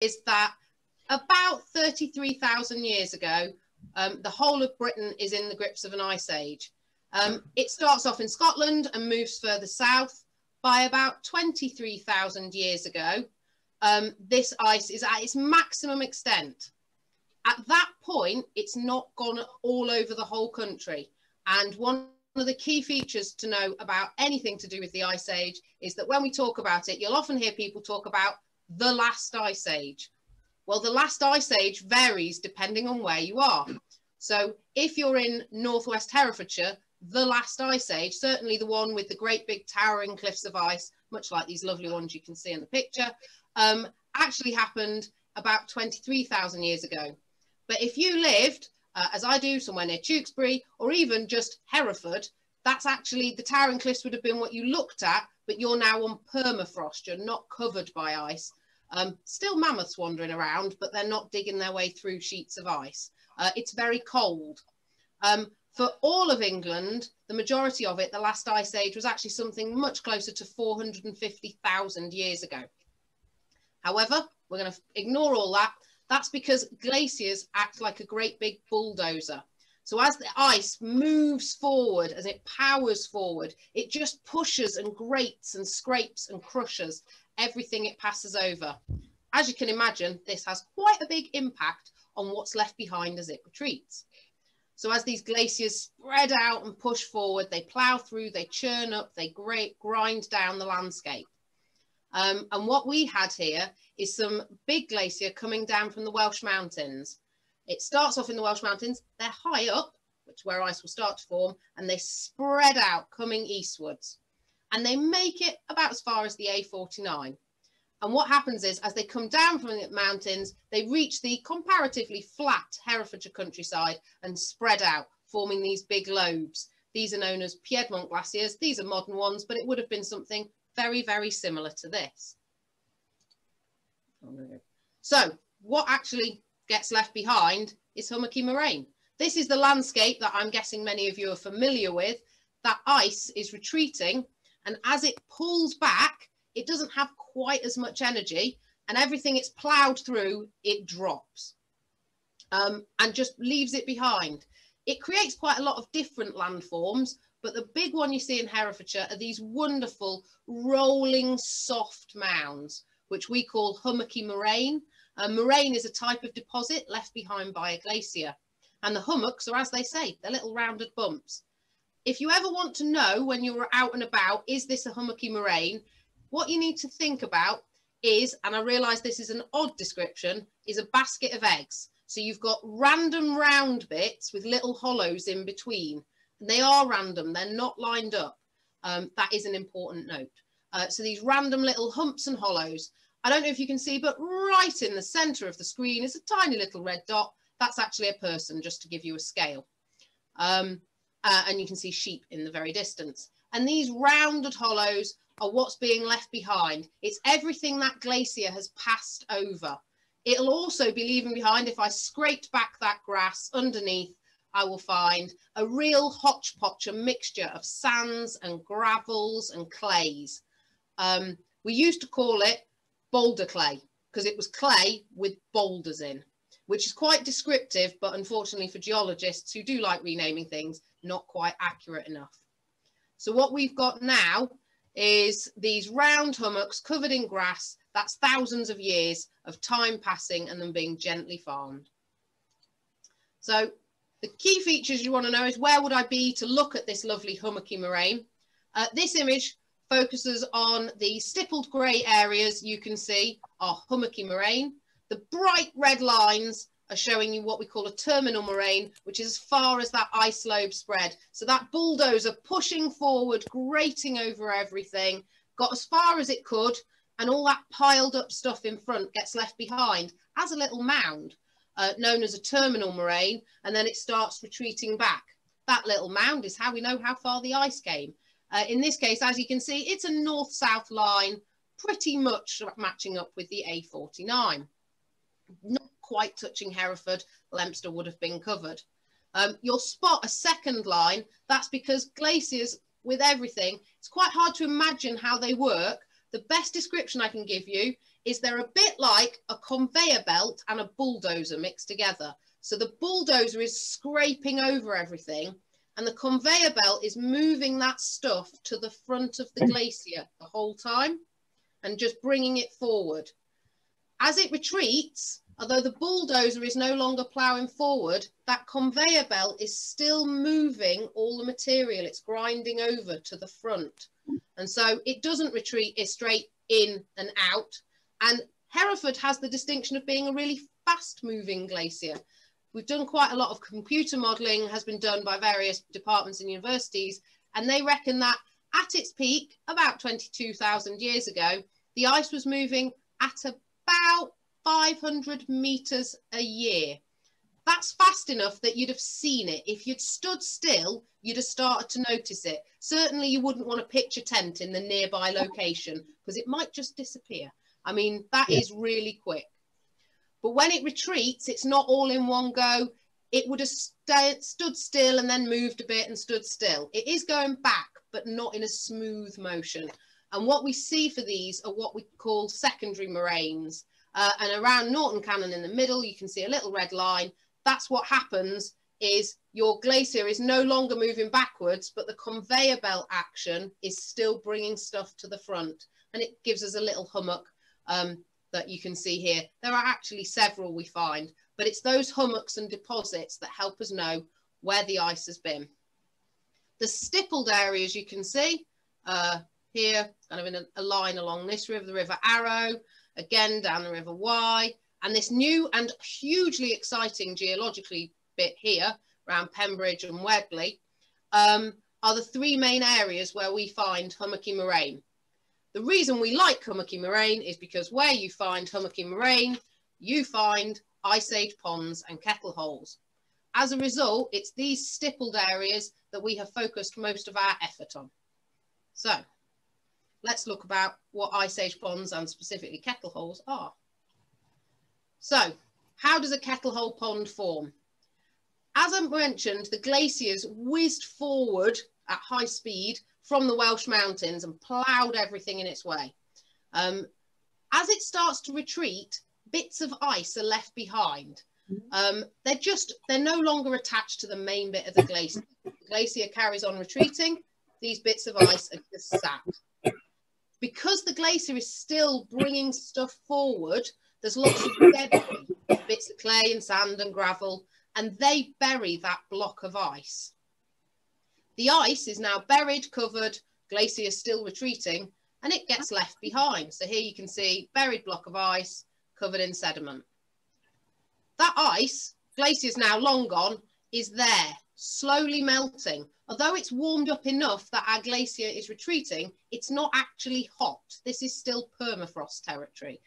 is that about 33,000 years ago, um, the whole of Britain is in the grips of an ice age. Um, it starts off in Scotland and moves further south. By about 23,000 years ago, um, this ice is at its maximum extent. At that point, it's not gone all over the whole country. And one of the key features to know about anything to do with the Ice Age is that when we talk about it, you'll often hear people talk about the last Ice Age. Well, the last Ice Age varies depending on where you are. So if you're in northwest Herefordshire, the last Ice Age, certainly the one with the great big towering cliffs of ice, much like these lovely ones you can see in the picture, um, actually happened about 23,000 years ago. But if you lived, uh, as I do, somewhere near Tewkesbury or even just Hereford, that's actually the towering cliffs would have been what you looked at, but you're now on permafrost. You're not covered by ice. Um, still mammoths wandering around, but they're not digging their way through sheets of ice. Uh, it's very cold. Um, for all of England, the majority of it, the last ice age, was actually something much closer to 450,000 years ago. However, we're going to ignore all that that's because glaciers act like a great big bulldozer. So as the ice moves forward, as it powers forward, it just pushes and grates and scrapes and crushes everything it passes over. As you can imagine, this has quite a big impact on what's left behind as it retreats. So as these glaciers spread out and push forward, they plough through, they churn up, they grind down the landscape. Um, and what we had here is some big glacier coming down from the Welsh Mountains. It starts off in the Welsh Mountains, they're high up, which is where ice will start to form, and they spread out coming eastwards. And they make it about as far as the A49. And what happens is, as they come down from the mountains, they reach the comparatively flat Herefordshire countryside and spread out, forming these big lobes. These are known as Piedmont glaciers. These are modern ones, but it would have been something very, very similar to this. So what actually gets left behind is hummocky moraine. This is the landscape that I'm guessing many of you are familiar with. That ice is retreating and as it pulls back, it doesn't have quite as much energy and everything it's ploughed through, it drops um, and just leaves it behind. It creates quite a lot of different landforms, but the big one you see in Herefordshire are these wonderful rolling soft mounds which we call hummocky moraine. A moraine is a type of deposit left behind by a glacier. And the hummocks are, as they say, they're little rounded bumps. If you ever want to know when you're out and about, is this a hummocky moraine? What you need to think about is, and I realise this is an odd description, is a basket of eggs. So you've got random round bits with little hollows in between. And they are random, they're not lined up. Um, that is an important note. Uh, so these random little humps and hollows. I don't know if you can see, but right in the center of the screen is a tiny little red dot. That's actually a person, just to give you a scale. Um, uh, and you can see sheep in the very distance. And these rounded hollows are what's being left behind. It's everything that glacier has passed over. It'll also be leaving behind, if I scraped back that grass underneath, I will find a real hodgepodge, a mixture of sands and gravels and clays. Um, we used to call it boulder clay because it was clay with boulders in, which is quite descriptive, but unfortunately for geologists who do like renaming things, not quite accurate enough. So what we've got now is these round hummocks covered in grass. That's thousands of years of time passing and them being gently farmed. So the key features you want to know is where would I be to look at this lovely hummocky moraine? Uh, this image focuses on the stippled grey areas you can see are hummocky moraine. The bright red lines are showing you what we call a terminal moraine, which is as far as that ice lobe spread. So that bulldozer pushing forward, grating over everything, got as far as it could, and all that piled up stuff in front gets left behind as a little mound, uh, known as a terminal moraine, and then it starts retreating back. That little mound is how we know how far the ice came. Uh, in this case, as you can see, it's a north-south line, pretty much matching up with the A49. Not quite touching Hereford, Leominster would have been covered. Um, you'll spot a second line. That's because glaciers, with everything, it's quite hard to imagine how they work, the best description I can give you is they're a bit like a conveyor belt and a bulldozer mixed together. So the bulldozer is scraping over everything and the conveyor belt is moving that stuff to the front of the glacier the whole time and just bringing it forward. As it retreats, although the bulldozer is no longer ploughing forward, that conveyor belt is still moving all the material. It's grinding over to the front. And so it doesn't retreat it's straight in and out. And Hereford has the distinction of being a really fast moving glacier. We've done quite a lot of computer modelling has been done by various departments and universities, and they reckon that at its peak, about 22,000 years ago, the ice was moving at about 500 metres a year. That's fast enough that you'd have seen it. If you'd stood still, you'd have started to notice it. Certainly, you wouldn't want to pitch a tent in the nearby location because it might just disappear. I mean, that yeah. is really quick. But when it retreats, it's not all in one go. It would have st stood still and then moved a bit and stood still. It is going back, but not in a smooth motion. And what we see for these are what we call secondary moraines. Uh, and around Norton Canon in the middle, you can see a little red line. That's what happens is your glacier is no longer moving backwards, but the conveyor belt action is still bringing stuff to the front. And it gives us a little hummock um, that you can see here. There are actually several we find, but it's those hummocks and deposits that help us know where the ice has been. The stippled areas you can see uh, here, kind of in a, a line along this river, the River Arrow, again down the River Wye, and this new and hugely exciting geologically bit here around Pembridge and Weobley um, are the three main areas where we find hummocky moraine. The reason we like hummocky moraine is because where you find hummocky moraine, you find ice age ponds and kettle holes. As a result, it's these stippled areas that we have focused most of our effort on. So let's look about what ice age ponds and specifically kettle holes are. So how does a kettle hole pond form? As I mentioned, the glaciers whizzed forward at high speed from the Welsh mountains and ploughed everything in its way. Um, as it starts to retreat, bits of ice are left behind. Um, they're just, they're no longer attached to the main bit of the glacier. The glacier carries on retreating. These bits of ice are just sat. Because the glacier is still bringing stuff forward, there's lots of debris, bits of clay and sand and gravel, and they bury that block of ice. The ice is now buried, covered, glacier is still retreating, and it gets left behind. So here you can see buried block of ice covered in sediment. That ice, glacier is now long gone, is there, slowly melting. Although it's warmed up enough that our glacier is retreating, it's not actually hot. This is still permafrost territory.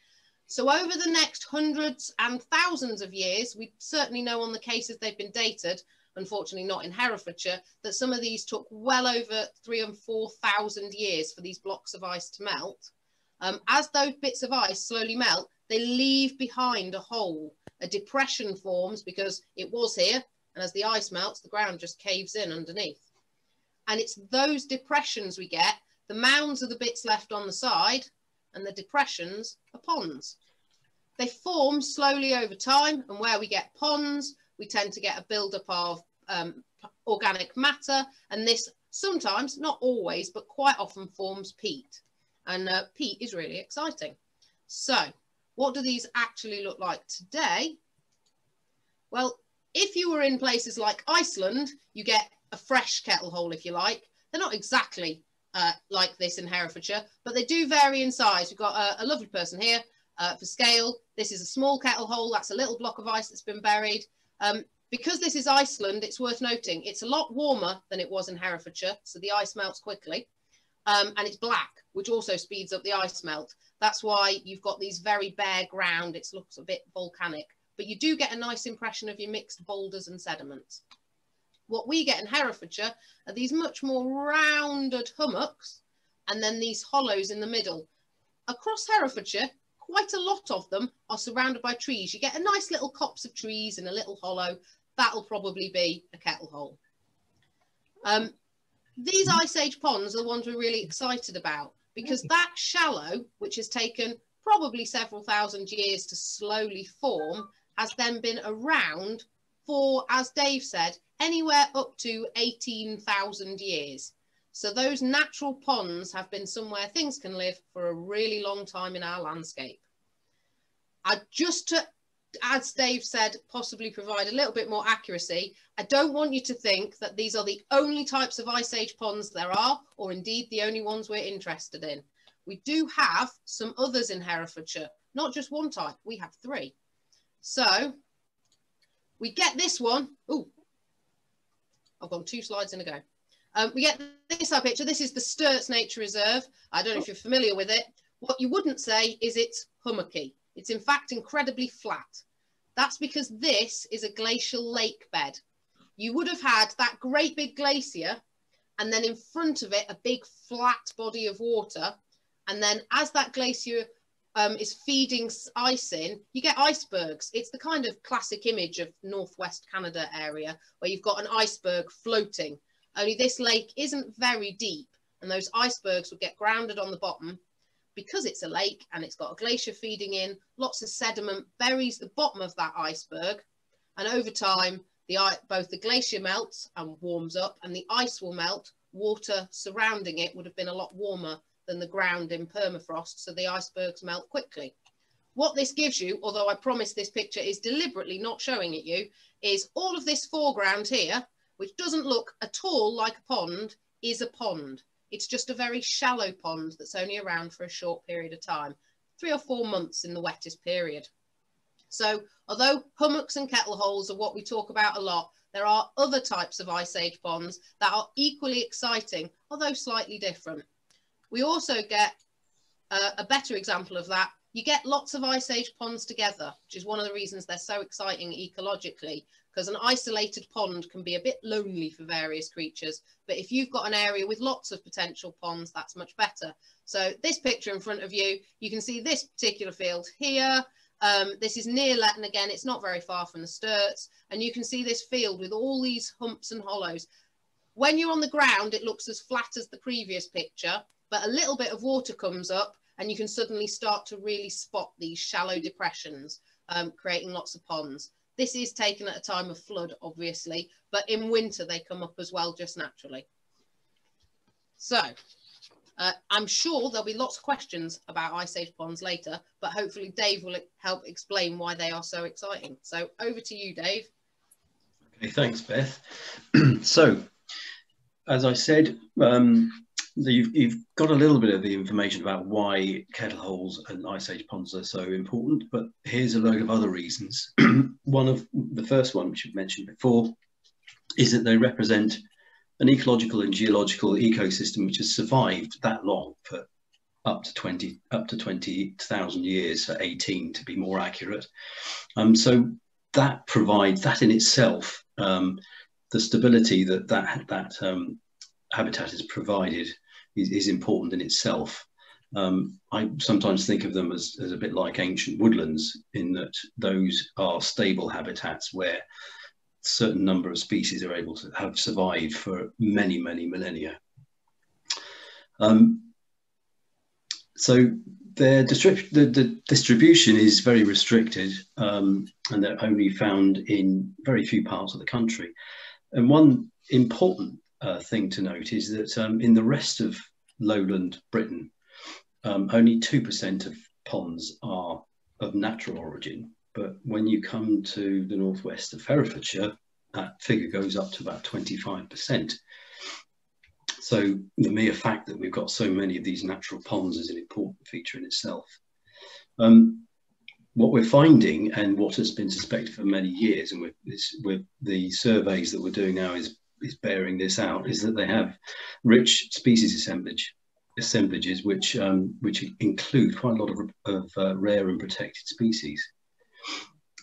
So over the next hundreds and thousands of years, we certainly know on the cases they've been dated, unfortunately not in Herefordshire, that some of these took well over three and 4,000 years for these blocks of ice to melt. Um, as those bits of ice slowly melt, they leave behind a hole. A depression forms because it was here, and as the ice melts, the ground just caves in underneath. And it's those depressions we get. The mounds are the bits left on the side, and the depressions are ponds. They form slowly over time, and where we get ponds, we tend to get a buildup of um, organic matter, and this sometimes, not always, but quite often forms peat. And uh, peat is really exciting. So what do these actually look like today? Well, if you were in places like Iceland, you get a fresh kettle hole, if you like. They're not exactly uh, like this in Herefordshire, but they do vary in size. We've got a, a lovely person here uh, for scale. This is a small kettle hole. That's a little block of ice that's been buried. Um, because this is Iceland, it's worth noting it's a lot warmer than it was in Herefordshire, so the ice melts quickly. Um, and it's black, which also speeds up the ice melt. That's why you've got these very bare ground. It looks a bit volcanic, but you do get a nice impression of your mixed boulders and sediments. What we get in Herefordshire are these much more rounded hummocks and then these hollows in the middle. Across Herefordshire, quite a lot of them are surrounded by trees. You get a nice little copse of trees and a little hollow. That'll probably be a kettle hole. Um, these Ice Age ponds are the ones we're really excited about. because that shallow, which has taken probably several thousand years to slowly form, has then been around for, as Dave said, anywhere up to 18,000 years. So those natural ponds have been somewhere things can live for a really long time in our landscape. I just to, as Dave said, possibly provide a little bit more accuracy. I don't want you to think that these are the only types of ice age ponds there are, or indeed the only ones we're interested in. We do have some others in Herefordshire, not just one type, we have three. So we get this one. Oh, I've gone two slides in a go. Um, we get this our picture. This is the Sturts Nature Reserve. I don't know if you're familiar with it. What you wouldn't say is it's hummocky. It's in fact incredibly flat. That's because this is a glacial lake bed. You would have had that great big glacier and then in front of it, a big flat body of water. And then as that glacier um, is feeding ice in, you get icebergs. It's the kind of classic image of Northwest Canada area where you've got an iceberg floating. Only this lake isn't very deep and those icebergs would get grounded on the bottom because it's a lake and it's got a glacier feeding in, lots of sediment buries the bottom of that iceberg. And over time, the, both the glacier melts and warms up and the ice will melt. Water surrounding it would have been a lot warmer than the ground in permafrost, so the icebergs melt quickly. What this gives you, although I promise this picture is deliberately not showing it you, is all of this foreground here, which doesn't look at all like a pond, is a pond. It's just a very shallow pond that's only around for a short period of time, three or four months in the wettest period. So although hummocks and kettle holes are what we talk about a lot, there are other types of ice age ponds that are equally exciting, although slightly different. We also get a, a better example of that. You get lots of ice age ponds together, which is one of the reasons they're so exciting ecologically, because an isolated pond can be a bit lonely for various creatures. But if you've got an area with lots of potential ponds, that's much better. So this picture in front of you, you can see this particular field here. Um, this is near Letton again, it's not very far from the Sturts. And you can see this field with all these humps and hollows. When you're on the ground, it looks as flat as the previous picture but a little bit of water comes up and you can suddenly start to really spot these shallow depressions, um, creating lots of ponds. This is taken at a time of flood, obviously, but in winter they come up as well, just naturally. So uh, I'm sure there'll be lots of questions about Ice Age ponds later, but hopefully Dave will help explain why they are so exciting. So over to you, Dave. Okay, thanks, Beth. so, as I said, um, you've, you've got a little bit of the information about why kettle holes and ice age ponds are so important, but here's a load of other reasons. one of the first one, which I've mentioned before, is that they represent an ecological and geological ecosystem which has survived that long for up to 20 up to 20,000 years for 18 to be more accurate. Um, so that provides that in itself um, the stability that that that um, habitat is provided is, is important in itself. Um, I sometimes think of them as, as a bit like ancient woodlands in that those are stable habitats where certain number of species are able to have survived for many, many millennia. Um, so their distrib the, the, distribution is very restricted um, and they're only found in very few parts of the country. And one important uh, thing to note is that um, in the rest of lowland Britain, um, only 2% of ponds are of natural origin. But when you come to the northwest of Herefordshire, that figure goes up to about 25%. So the mere fact that we've got so many of these natural ponds is an important feature in itself. Um, what we're finding and what has been suspected for many years, and with, the surveys that we're doing now is is bearing this out is that they have rich species assemblage assemblages which um, which include quite a lot of, of uh, rare and protected species.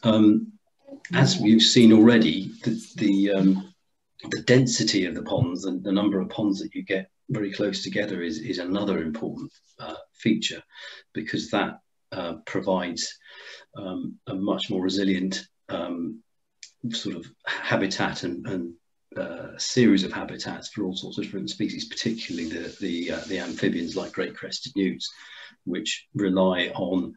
Um, as we've seen already, the the, um, the density of the ponds and the number of ponds that you get very close together is, is another important uh, feature because that uh, provides um, a much more resilient um, sort of habitat and, and uh, series of habitats for all sorts of different species, particularly the the, uh, the amphibians like great crested newts, which rely on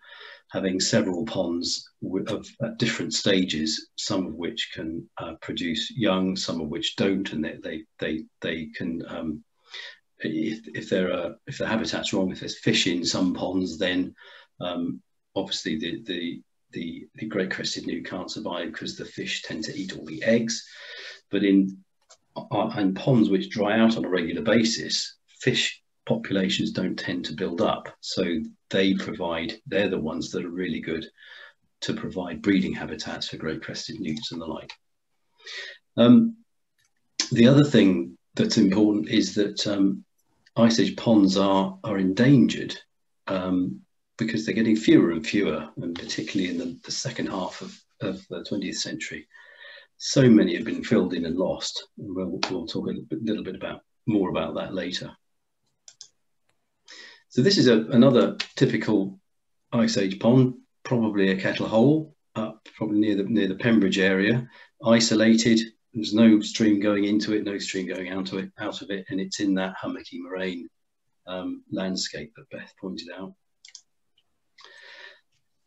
having several ponds of at different stages, some of which can uh, produce young, some of which don't, and they they they, they can. Um, if, if there are if the habitat's wrong, if there's fish in some ponds, then um, obviously the, the the the great crested newt can't survive because the fish tend to eat all the eggs. But in in ponds which dry out on a regular basis, fish populations don't tend to build up. So they provide, they're the ones that are really good to provide breeding habitats for great crested newts and the like. Um, the other thing that's important is that um, ice age ponds are, are endangered um, because they're getting fewer and fewer, and particularly in the, the second half of, of the 20th century. So many have been filled in and lost. And we'll, we'll talk a little bit about more about that later. So this is a, another typical ice age pond, probably a kettle hole, up probably near the near the Pembridge area, isolated. There's no stream going into it, no stream going out of it, out of it, and it's in that hummocky moraine um, landscape that Beth pointed out.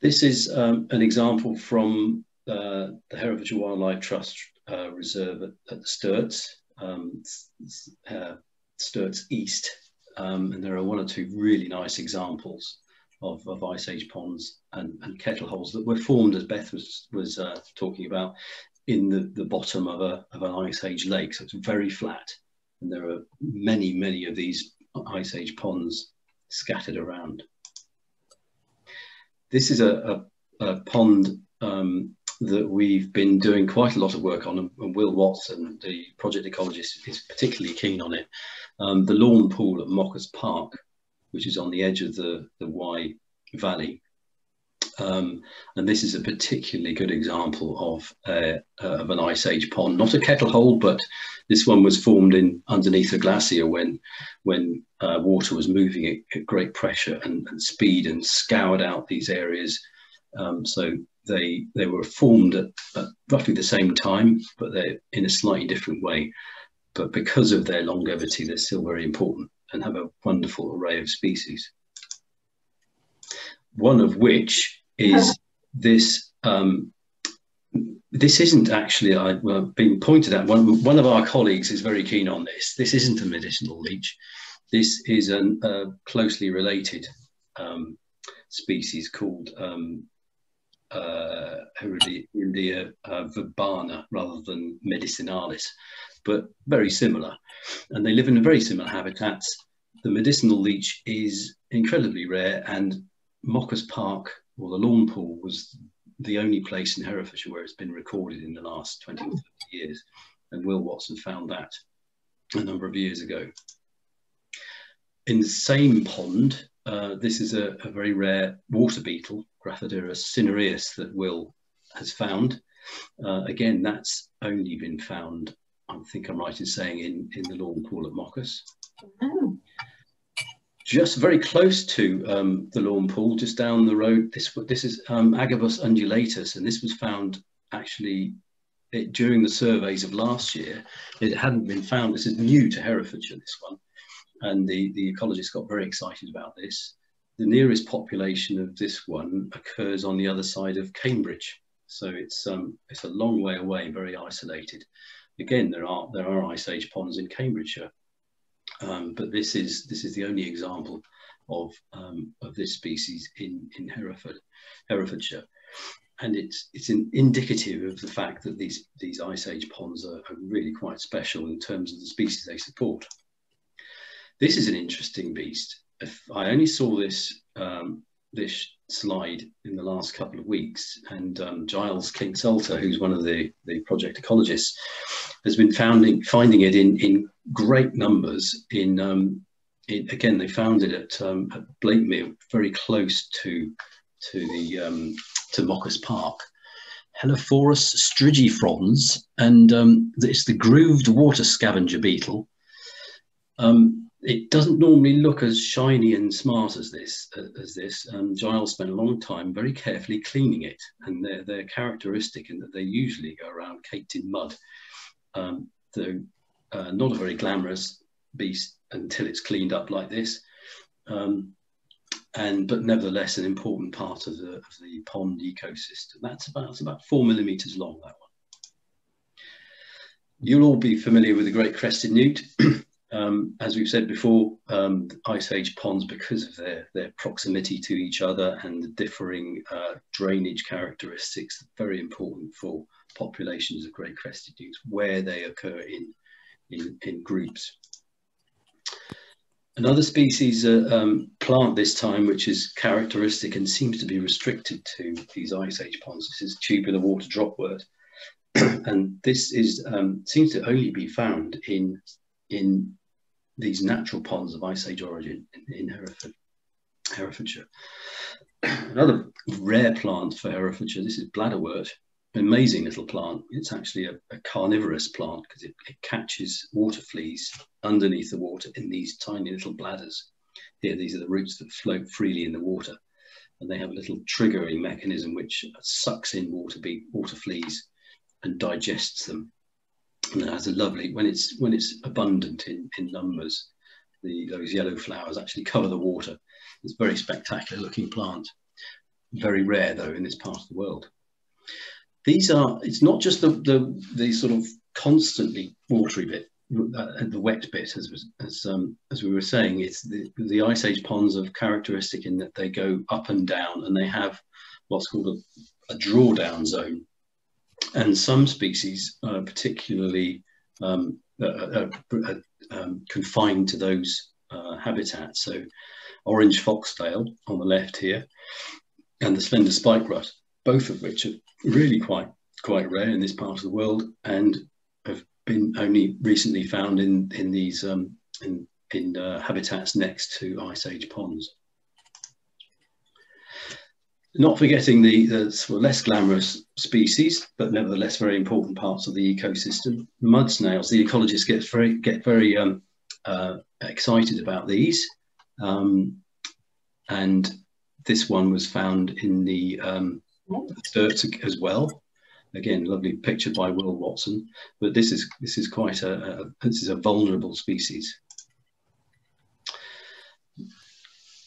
This is um, an example from the Herefordshire Wildlife Trust uh, Reserve at, at the Sturts, um, uh, Sturts East um, and there are one or two really nice examples of, of ice age ponds and, and, kettle holes that were formed, as Beth was, was uh, talking about, in the, the bottom of, a, of an ice age lake. So it's very flat. And there are many, many of these ice age ponds scattered around. This is a, a, a pond um, that we've been doing quite a lot of work on, and Will Watson, the project ecologist, is particularly keen on it um, the lawn pool at Moccas Park, which is on the edge of the, the Wye Valley. Um, and this is a particularly good example of, uh, uh, of an ice age pond, not a kettle hole, but this one was formed in underneath a glacier when, when uh, water was moving at, at great pressure and, and, speed and scoured out these areas. Um, so they, they were formed at, at roughly the same time, but they're in a slightly different way but because of their longevity, they're still very important and have a wonderful array of species. One of which is this. Um, this isn't actually, I, well, being pointed at, one, one of our colleagues is very keen on this. This isn't a medicinal leech. This is a uh, closely related um, species called um, uh, Hirudo uh, verbana rather than medicinalis but very similar. And they live in a very similar habitats. The medicinal leech is incredibly rare, and Moccas Park or the Lawn Pool was the only place in Herefordshire where it's been recorded in the last 20 or 30 years. And Will Watson found that a number of years ago. In the same pond, uh, this is a, a, very rare water beetle, Graphoderus cinereus, that Will has found. Uh, again, that's only been found I think I'm right in saying, in, in the lawn pool at Moccas. Oh. Just very close to um, the lawn pool, just down the road, this, this is um, Agabus undulatus, and this was found actually it, during the surveys of last year. It hadn't been found, this is new to Herefordshire, this one, and the, the ecologists got very excited about this. The nearest population of this one occurs on the other side of Cambridge. So it's, um, it's a long way away, very isolated again, there are there are ice age ponds in Cambridgeshire, um, but this is this is the only example of um, of this species in in Hereford, Herefordshire, and it's it's an indicative of the fact that these these ice age ponds are, are really quite special in terms of the species they support. This is an interesting beast. If I only saw this um, this slide in the last couple of weeks. And um, Giles King Salter, who's one of the, the project ecologists, has been founding, finding it in, in great numbers. In, um, in again, they found it at, um, at very close to to the um, to Moccas Park. Helophorus strigifrons, and um, it's the grooved water scavenger beetle. Um, it doesn't normally look as shiny and smart as this. Uh, as this, um, Giles spent a long time very carefully cleaning it, and they're, they're characteristic in that they usually go around caked in mud. Um, though uh, not a very glamorous beast until it's cleaned up like this. Um, and but nevertheless an important part of the, of the pond ecosystem. That's about, that's about four millimeters long, that one. You'll all be familiar with the great crested newt. um, as we've said before, um, ice age ponds, because of their, their proximity to each other and the differing uh, drainage characteristics, very important for populations of great crested newts, where they occur in, in, in groups. Another species uh, um, plant this time, which is characteristic and seems to be restricted to these ice age ponds, this is tubular water dropwort. and this is um, seems to only be found in, in these natural ponds of ice age origin in, in Hereford, Herefordshire. Another rare plant for Herefordshire, this is bladderwort, amazing little plant. It's actually a, a carnivorous plant because it, it, catches water fleas underneath the water in these tiny little bladders. Here, these are the roots that float freely in the water. And they have a little triggering mechanism which sucks in water, water fleas and digests them. Has a lovely, when it's, when it's abundant in, in numbers, the, those yellow flowers actually cover the water. It's very spectacular looking plant. Very rare though in this part of the world these are, it's not just the, the, the sort of constantly watery bit, uh, the wet bit, as, as, um, as we were saying, it's the, the ice age ponds are characteristic in that they go up and down and they have what's called a, a drawdown zone. And some species are particularly um, uh, uh, um, confined to those uh, habitats. So orange foxtail on the left here, and the slender spikelet, both of which are really quite quite rare in this part of the world and have been only recently found in in these um, in in uh, habitats next to ice age ponds. Not forgetting the, the of less glamorous species, but nevertheless very important parts of the ecosystem. Mud snails, the ecologists get very get very um, uh, excited about these, um, and this one was found in the um, dirt as well. Again, lovely picture by Will Watson. But this is this is quite a, a this is a vulnerable species.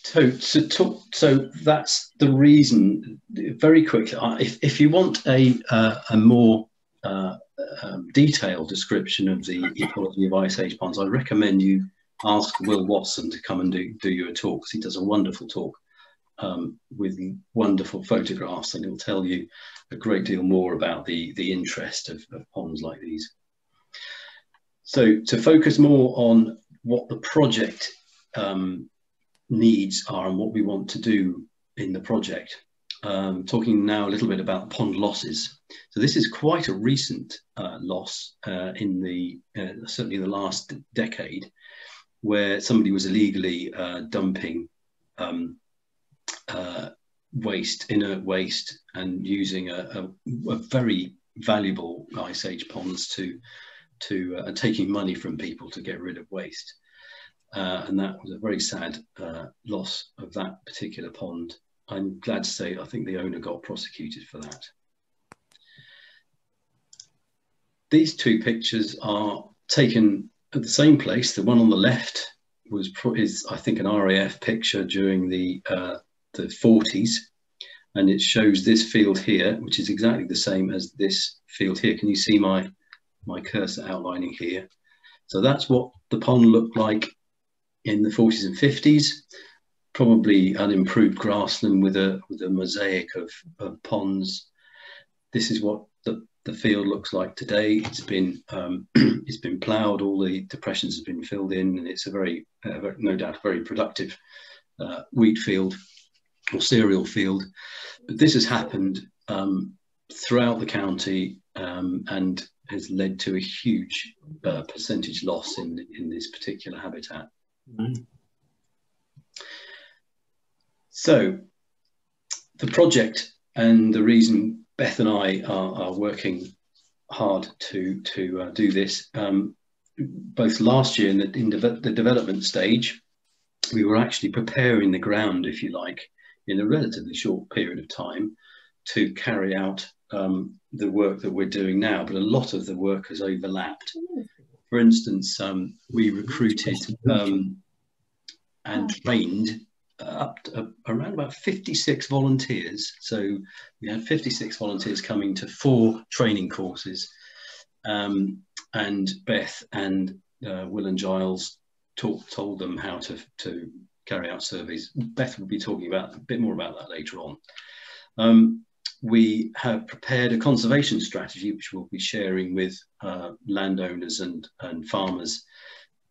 So, so, talk, so that's the reason. Very quickly, if, if you want a uh, a more uh, um, detailed description of the ecology of ice age ponds, I recommend you ask Will Watson to come and do, do you a talk because he does a wonderful talk um, with wonderful photographs and it'll tell you a great deal more about the, the interest of, of ponds like these. So to focus more on what the project um, needs are and what we want to do in the project. Um, talking now a little bit about pond losses. So this is quite a recent uh, loss uh, in the uh, certainly in the last decade, where somebody was illegally uh, dumping um, uh, waste, inert waste, and using a, a, a, very valuable ice age ponds to to uh, taking money from people to get rid of waste. Uh, and that was a very sad uh, loss of that particular pond. I'm glad to say I think the owner got prosecuted for that. These two pictures are taken at the same place. The one on the left was is I think an RAF picture during the uh, the 40s and it shows this field here which is exactly the same as this field here can you see my my cursor outlining here so that's what the pond looked like in the 40s and 50s probably unimproved grassland with a with a mosaic of, of ponds this is what the, the field looks like today it's been um, it's been ploughed all the depressions have been filled in and it's a very uh, no doubt very productive uh, wheat field or cereal field. But this has happened um, throughout the county um, and has led to a huge uh, percentage loss in, in this particular habitat. Mm. So the project and the reason Beth and I are, are working hard to, to uh, do this, um, both last year in, the, in de the development stage, we were actually preparing the ground, if you like, in a relatively short period of time to carry out um, the work that we're doing now. But a lot of the work has overlapped for instance, um, we recruited um, and trained up to, uh, around about 56 volunteers. So we had 56 volunteers coming to four training courses. Um, and Beth and uh, Will and Giles talk, told them how to, to carry out surveys. Beth will be talking about a bit more about that later on. Um, we have prepared a conservation strategy, which we'll be sharing with uh, landowners and, and farmers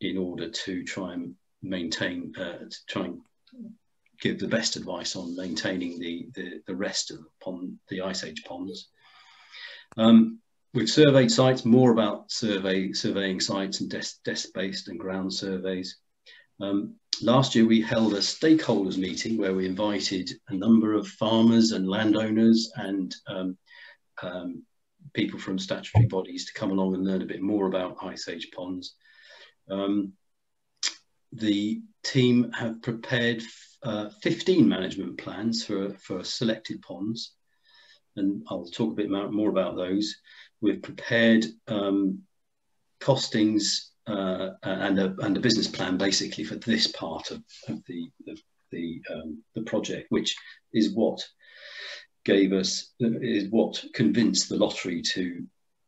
in order to try and maintain, uh, to try and give the best advice on maintaining the, the, the rest of the, pond, the ice age ponds. Um, we've surveyed sites, more about survey, surveying sites and desk-based and ground surveys. Um, last year we held a stakeholders meeting where we invited a number of farmers and landowners and um, um, people from statutory bodies to come along and learn a bit more about ice age ponds. Um, the team have prepared uh, 15 management plans for, for selected ponds, and I'll talk a bit more about those. We've prepared um, costings uh, and, a, and a business plan basically for this part of, of the, the, the, um, the project, which is what gave us, is what convinced the lottery to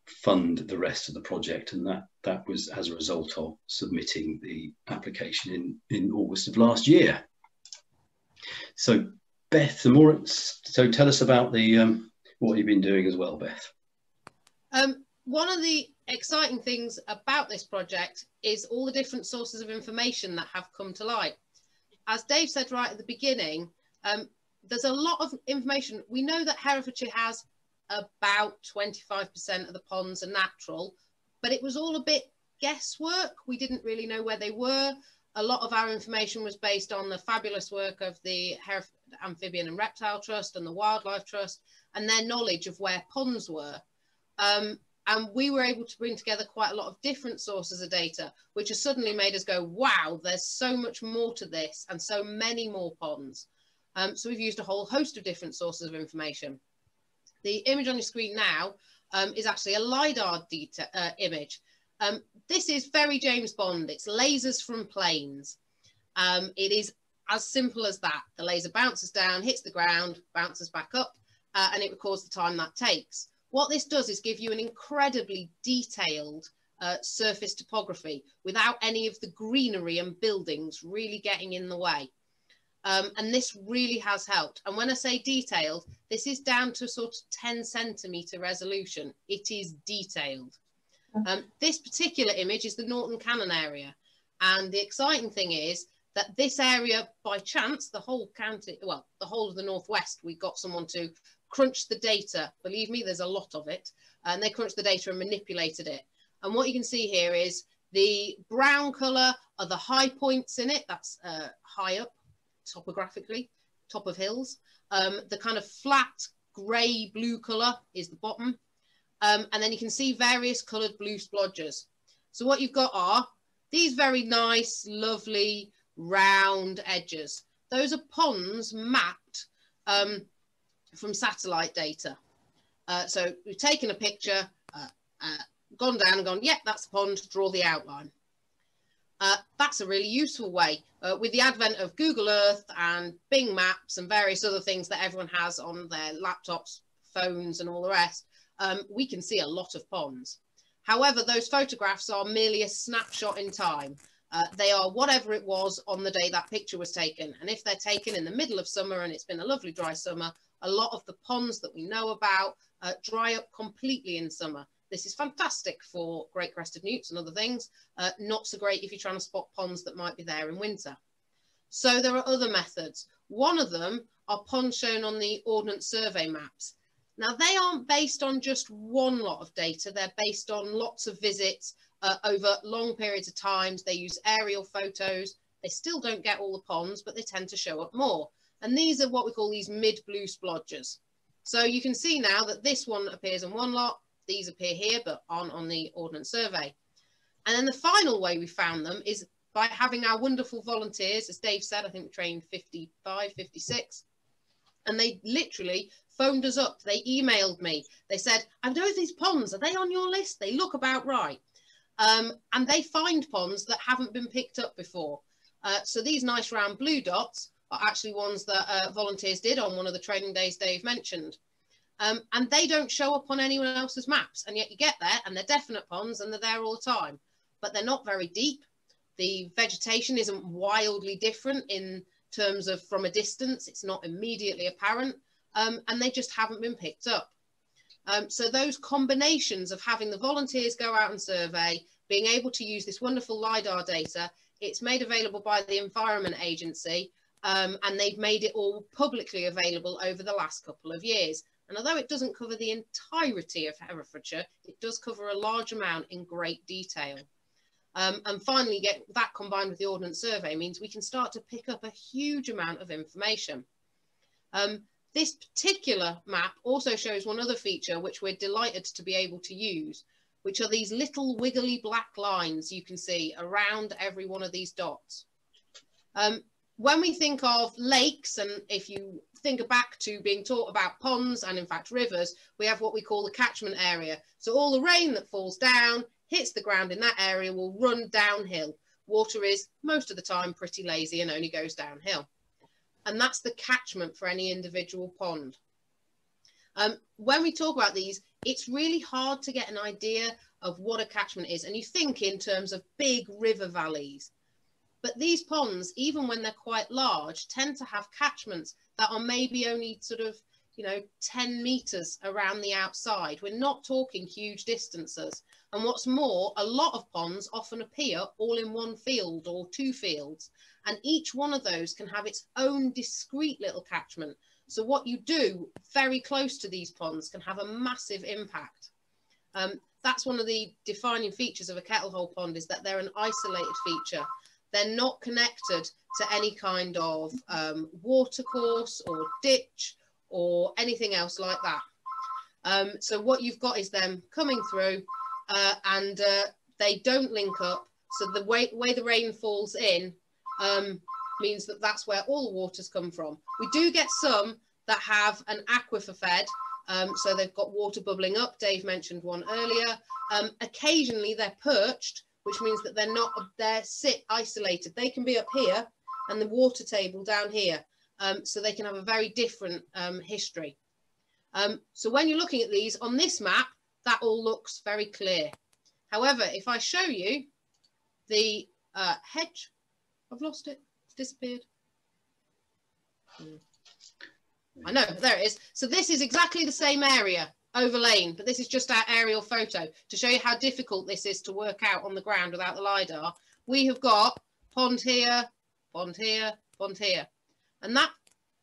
fund the rest of the project. And that that was as a result of submitting the application in in August of last year. So Beth the more so tell us about the um, what you've been doing as well Beth. Um, one of the exciting things about this project is all the different sources of information that have come to light as Dave said right at the beginning um, there's a lot of information we know that Herefordshire has about 25% of the ponds are natural, but it was all a bit guesswork. We didn't really know where they were. A lot of our information was based on the fabulous work of the Hereford Amphibian and Reptile Trust and the Wildlife Trust and their knowledge of where ponds were. Um, and we were able to bring together quite a lot of different sources of data, which has suddenly made us go, wow, there's so much more to this and so many more ponds. Um, so we've used a whole host of different sources of information. The image on your screen now um, is actually a LiDAR uh, image. Um, this is very James Bond. It's lasers from planes. Um, it is as simple as that. The laser bounces down, hits the ground, bounces back up, uh, and it records the time that takes. What this does is give you an incredibly detailed uh, surface topography without any of the greenery and buildings really getting in the way. Um, and this really has helped. And when I say detailed, this is down to sort of 10 centimeter resolution. It is detailed. Um, this particular image is the Norton Canon area. And the exciting thing is that this area, by chance, the whole county, well, the whole of the Northwest, we got someone to crunch the data. Believe me, there's a lot of it. And they crunched the data and manipulated it. And what you can see here is the brown color are the high points in it. That's uh, high up topographically, top of hills. Um, the kind of flat grey blue colour is the bottom. Um, and then you can see various coloured blue splodges. So what you've got are these very nice, lovely, round edges. Those are ponds mapped um, from satellite data. Uh, so we've taken a picture, uh, uh, gone down and gone, yeah, that's the pond, draw the outline. Uh, that's a really useful way. Uh, with the advent of Google Earth and Bing Maps and various other things that everyone has on their laptops, phones and all the rest, um, we can see a lot of ponds. However, those photographs are merely a snapshot in time. Uh, they are whatever it was on the day that picture was taken. And if they're taken in the middle of summer and it's been a lovely dry summer, a lot of the ponds that we know about uh, dry up completely in summer. This is fantastic for great crested newts and other things. Uh, not so great if you're trying to spot ponds that might be there in winter. So there are other methods. One of them are ponds shown on the Ordnance Survey maps. Now they aren't based on just one lot of data. They're based on lots of visits uh, over long periods of times. They use aerial photos. They still don't get all the ponds, but they tend to show up more. And these are what we call these mid-blue splodges. So you can see now that this one appears in one lot, these appear here, but aren't on the Ordnance Survey. And then the final way we found them is by having our wonderful volunteers, as Dave said, I think we trained 55, 56, and they literally phoned us up. They emailed me. They said, I know these ponds, are they on your list? They look about right. Um, and they find ponds that haven't been picked up before. Uh, so these nice round blue dots are actually ones that uh, volunteers did on one of the training days Dave mentioned. Um, and they don't show up on anyone else's maps. And yet you get there and they're definite ponds and they're there all the time, but they're not very deep. The vegetation isn't wildly different in terms of from a distance, it's not immediately apparent, um, and they just haven't been picked up. Um, so those combinations of having the volunteers go out and survey, being able to use this wonderful LiDAR data, it's made available by the Environment Agency, um, and they've made it all publicly available over the last couple of years. And although it doesn't cover the entirety of Herefordshire, it does cover a large amount in great detail. Um, and finally, get that combined with the Ordnance Survey means we can start to pick up a huge amount of information. Um, this particular map also shows one other feature which we're delighted to be able to use, which are these little wiggly black lines you can see around every one of these dots. Um, when we think of lakes, and if you think back to being taught about ponds and in fact rivers, we have what we call the catchment area. So all the rain that falls down, hits the ground in that area will run downhill. Water is most of the time pretty lazy and only goes downhill. And that's the catchment for any individual pond. Um, when we talk about these, it's really hard to get an idea of what a catchment is. And you think in terms of big river valleys. But these ponds, even when they're quite large, tend to have catchments that are maybe only sort of, you know, 10 meters around the outside. We're not talking huge distances. And what's more, a lot of ponds often appear all in one field or two fields. And each one of those can have its own discrete little catchment. So what you do very close to these ponds can have a massive impact. Um, that's one of the defining features of a kettle hole pond is that they're an isolated feature. They're not connected to any kind of um, watercourse or ditch or anything else like that. Um, so what you've got is them coming through uh, and uh, they don't link up. So the way, way the rain falls in um, means that that's where all the waters come from. We do get some that have an aquifer fed, um, so they've got water bubbling up. Dave mentioned one earlier. Um, occasionally they're perched, which means that they're not, they're sit isolated. They can be up here and the water table down here. Um, so they can have a very different um, history. Um, so when you're looking at these on this map, that all looks very clear. However, if I show you the uh, hedge, I've lost it, it's disappeared. Hmm. I know, there it is. So this is exactly the same area overlain, but this is just our aerial photo to show you how difficult this is to work out on the ground without the LiDAR. We have got pond here, pond here, pond here. And that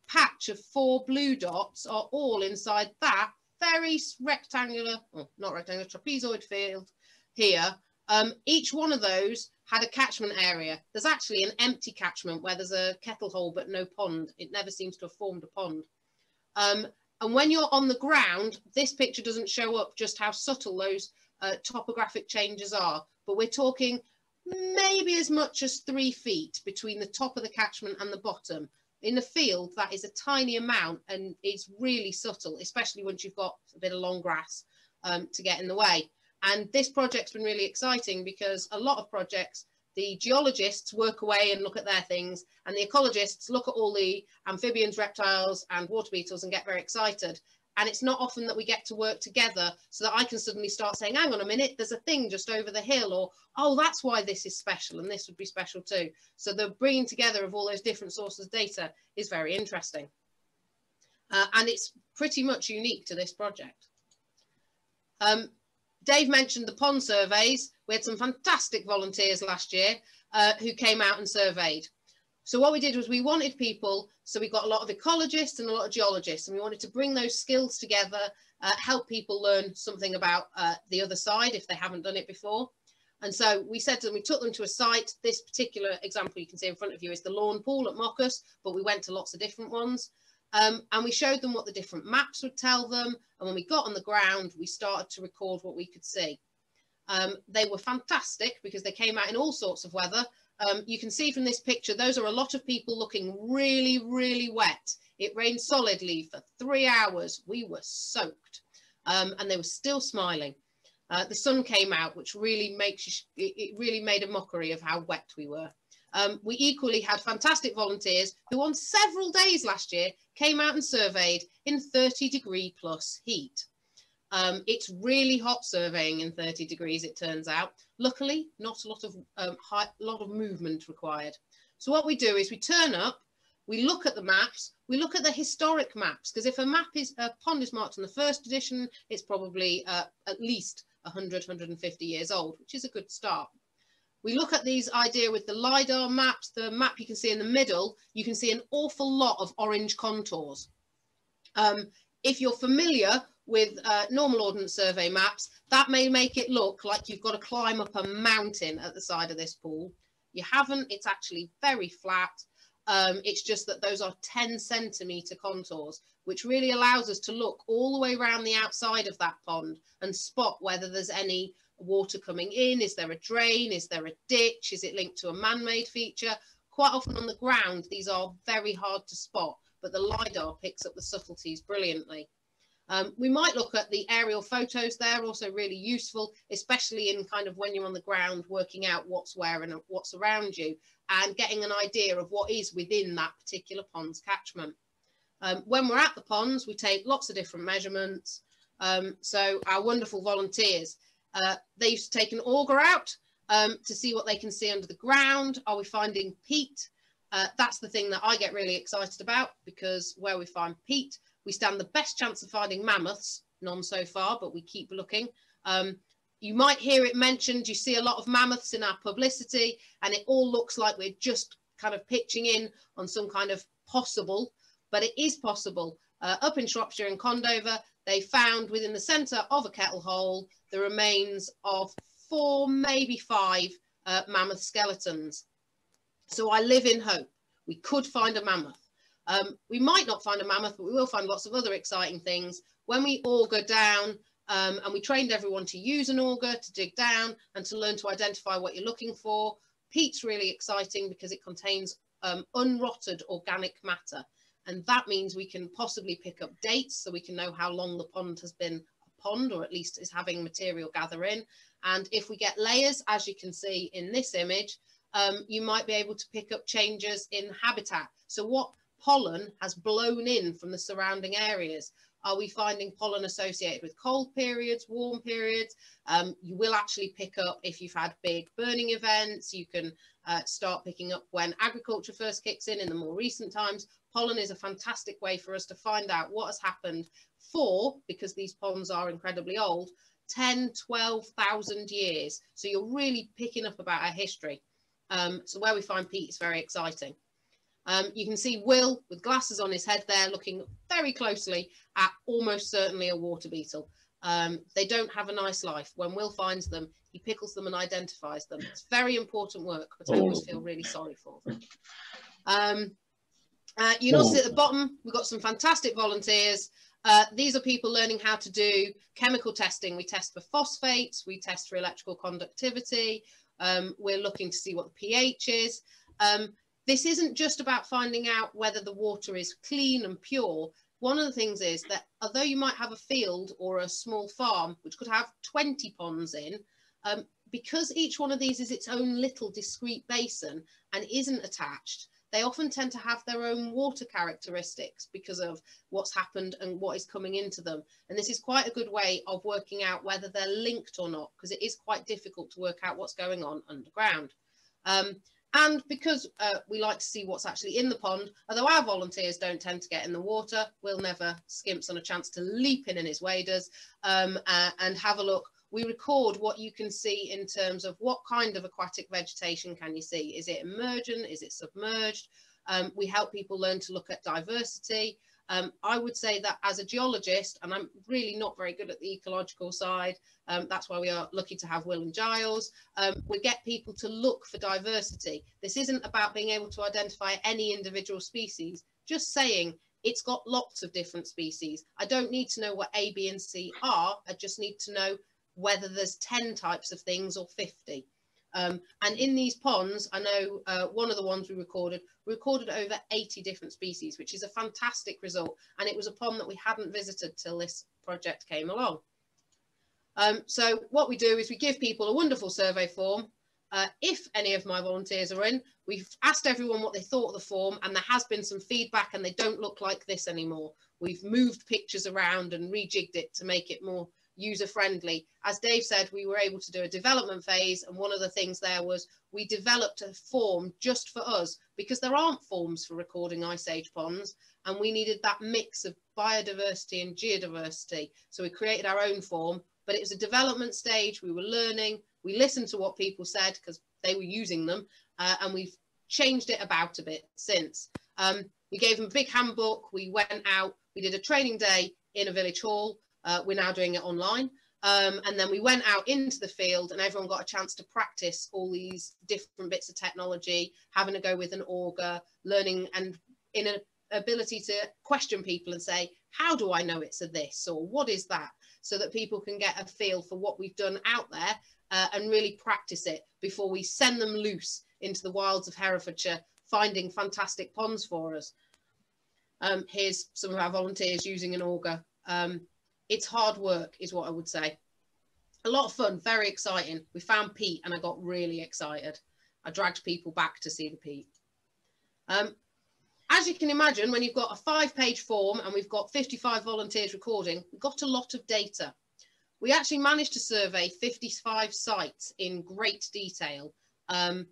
patch of four blue dots are all inside that very rectangular, not rectangular, trapezoid field here. Um, each one of those had a catchment area. There's actually an empty catchment where there's a kettle hole but no pond. It never seems to have formed a pond. Um, and when you're on the ground, this picture doesn't show up just how subtle those uh, topographic changes are, but we're talking maybe as much as three feet between the top of the catchment and the bottom in the field, that is a tiny amount and it's really subtle, especially once you've got a bit of long grass um, to get in the way. And this project's been really exciting because a lot of projects, the geologists work away and look at their things and the ecologists look at all the amphibians, reptiles and water beetles and get very excited. And it's not often that we get to work together so that I can suddenly start saying, hang on a minute, there's a thing just over the hill, or, oh, that's why this is special and this would be special too. So the bringing together of all those different sources of data is very interesting. Uh, and it's pretty much unique to this project. Um, Dave mentioned the pond surveys. We had some fantastic volunteers last year uh, who came out and surveyed. So what we did was we wanted people, so we got a lot of ecologists and a lot of geologists, and we wanted to bring those skills together, uh, help people learn something about uh, the other side if they haven't done it before. And so we said to them, we took them to a site. This particular example you can see in front of you is the lawn pool at Moccas, but we went to lots of different ones. Um, and we showed them what the different maps would tell them. And when we got on the ground, we started to record what we could see. Um, they were fantastic because they came out in all sorts of weather. Um, you can see from this picture, those are a lot of people looking really, really wet. It rained solidly for three hours. We were soaked um, and they were still smiling. Uh, the sun came out, which really makes it really made a mockery of how wet we were. Um, we equally had fantastic volunteers who on several days last year came out and surveyed in 30 degree plus heat. Um, it's really hot surveying in 30 degrees, it turns out. Luckily, not a lot of um, high, lot of movement required. So what we do is we turn up, we look at the maps, we look at the historic maps, because if a map is, a pond is marked in the first edition, it's probably uh, at least 100, 150 years old, which is a good start. We look at these idea with the LIDAR maps, the map you can see in the middle, you can see an awful lot of orange contours. Um, if you're familiar with uh, normal Ordnance Survey maps, that may make it look like you've got to climb up a mountain at the side of this pool. You haven't, it's actually very flat. Um, it's just that those are 10 centimetre contours, which really allows us to look all the way around the outside of that pond and spot whether there's any water coming in? Is there a drain? Is there a ditch? Is it linked to a man-made feature? Quite often on the ground, these are very hard to spot, but the LiDAR picks up the subtleties brilliantly. Um, we might look at the aerial photos They're also really useful, especially in kind of when you're on the ground working out what's where and what's around you and getting an idea of what is within that particular pond's catchment. Um, when we're at the ponds, we take lots of different measurements. Um, so our wonderful volunteers, uh, they used to take an auger out um, to see what they can see under the ground. Are we finding peat? Uh, that's the thing that I get really excited about because where we find peat, we stand the best chance of finding mammoths, none so far, but we keep looking. Um, you might hear it mentioned, you see a lot of mammoths in our publicity and it all looks like we're just kind of pitching in on some kind of possible, but it is possible. Uh, up in Shropshire and Condover, they found within the centre of a kettle hole the remains of four, maybe five uh, mammoth skeletons. So I live in hope. We could find a mammoth. Um, we might not find a mammoth, but we will find lots of other exciting things. When we auger down, um, and we trained everyone to use an auger, to dig down, and to learn to identify what you're looking for. Peat's really exciting because it contains um, unrotted organic matter. And that means we can possibly pick up dates so we can know how long the pond has been a pond or at least is having material gather in. And if we get layers, as you can see in this image, um, you might be able to pick up changes in habitat. So what pollen has blown in from the surrounding areas. Are we finding pollen associated with cold periods, warm periods? Um, you will actually pick up if you've had big burning events. You can uh, start picking up when agriculture first kicks in in the more recent times. Pollen is a fantastic way for us to find out what has happened for, because these ponds are incredibly old, 10, 12,000 years. So you're really picking up about our history. Um, so where we find peat is very exciting. Um, you can see Will with glasses on his head there looking very closely at almost certainly a water beetle. Um, they don't have a nice life. When Will finds them, he pickles them and identifies them. It's very important work, but I always feel really sorry for them. Um, uh, you see at the bottom, we've got some fantastic volunteers. Uh, these are people learning how to do chemical testing. We test for phosphates, we test for electrical conductivity. Um, we're looking to see what the pH is. Um, this isn't just about finding out whether the water is clean and pure. One of the things is that although you might have a field or a small farm, which could have 20 ponds in, um, because each one of these is its own little discrete basin and isn't attached, they often tend to have their own water characteristics because of what's happened and what is coming into them. And this is quite a good way of working out whether they're linked or not, because it is quite difficult to work out what's going on underground. Um, and because uh, we like to see what's actually in the pond, although our volunteers don't tend to get in the water, Will never skimps on a chance to leap in in his waders um, uh, and have a look. We record what you can see in terms of what kind of aquatic vegetation can you see? Is it emergent? Is it submerged? Um, we help people learn to look at diversity. Um, I would say that as a geologist, and I'm really not very good at the ecological side, um, that's why we are lucky to have Will and Giles, um, we get people to look for diversity. This isn't about being able to identify any individual species, just saying it's got lots of different species. I don't need to know what A, B and C are, I just need to know whether there's 10 types of things or 50. Um, and in these ponds, I know uh, one of the ones we recorded, recorded over 80 different species, which is a fantastic result. And it was a pond that we hadn't visited till this project came along. Um, so what we do is we give people a wonderful survey form. Uh, if any of my volunteers are in, we've asked everyone what they thought of the form and there has been some feedback and they don't look like this anymore. We've moved pictures around and rejigged it to make it more user friendly. As Dave said, we were able to do a development phase. And one of the things there was we developed a form just for us because there aren't forms for recording ice age ponds. And we needed that mix of biodiversity and geodiversity. So we created our own form, but it was a development stage. We were learning, we listened to what people said because they were using them. Uh, and we've changed it about a bit since. Um, we gave them a big handbook. We went out, we did a training day in a village hall uh, we're now doing it online. Um, and then we went out into the field and everyone got a chance to practice all these different bits of technology, having a go with an auger, learning and in an ability to question people and say, how do I know it's a this or what is that? So that people can get a feel for what we've done out there uh, and really practice it before we send them loose into the wilds of Herefordshire, finding fantastic ponds for us. Um, here's some of our volunteers using an auger. Um, it's hard work is what I would say. A lot of fun, very exciting. We found peat and I got really excited. I dragged people back to see the peat. Um, as you can imagine, when you've got a five page form and we've got 55 volunteers recording, we've got a lot of data. We actually managed to survey 55 sites in great detail. Um,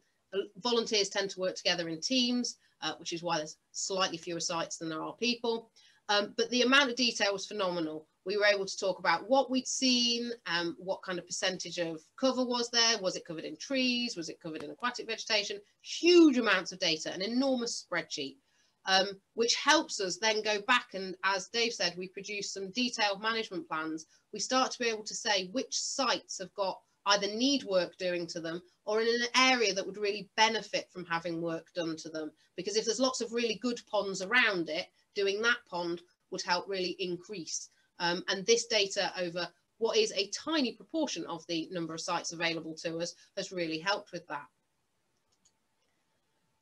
volunteers tend to work together in teams, uh, which is why there's slightly fewer sites than there are people. Um, but the amount of detail was phenomenal we were able to talk about what we'd seen, um, what kind of percentage of cover was there, was it covered in trees, was it covered in aquatic vegetation, huge amounts of data, an enormous spreadsheet, um, which helps us then go back and as Dave said, we produce some detailed management plans. We start to be able to say which sites have got either need work doing to them or in an area that would really benefit from having work done to them. Because if there's lots of really good ponds around it, doing that pond would help really increase um, and this data over what is a tiny proportion of the number of sites available to us has really helped with that.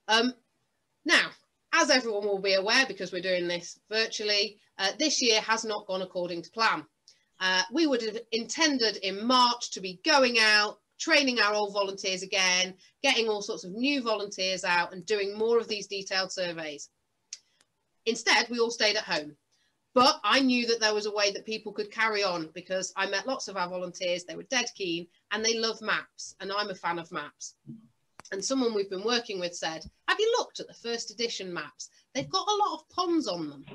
Um, now, as everyone will be aware, because we're doing this virtually, uh, this year has not gone according to plan. Uh, we would have intended in March to be going out, training our old volunteers again, getting all sorts of new volunteers out and doing more of these detailed surveys. Instead, we all stayed at home. But I knew that there was a way that people could carry on because I met lots of our volunteers. They were dead keen and they love maps. And I'm a fan of maps. And someone we've been working with said, Have you looked at the first edition maps? They've got a lot of ponds on them.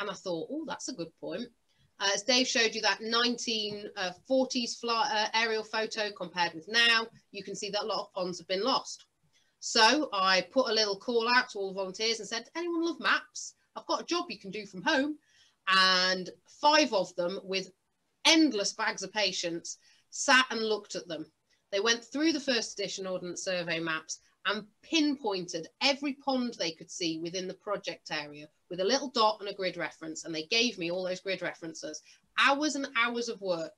And I thought, Oh, that's a good point. Uh, as Dave showed you that 1940s uh, uh, aerial photo compared with now, you can see that a lot of ponds have been lost. So I put a little call out to all the volunteers and said, anyone love maps? I've got a job you can do from home and five of them with endless bags of patience sat and looked at them. They went through the first edition Ordnance Survey maps and pinpointed every pond they could see within the project area with a little dot and a grid reference. And they gave me all those grid references, hours and hours of work.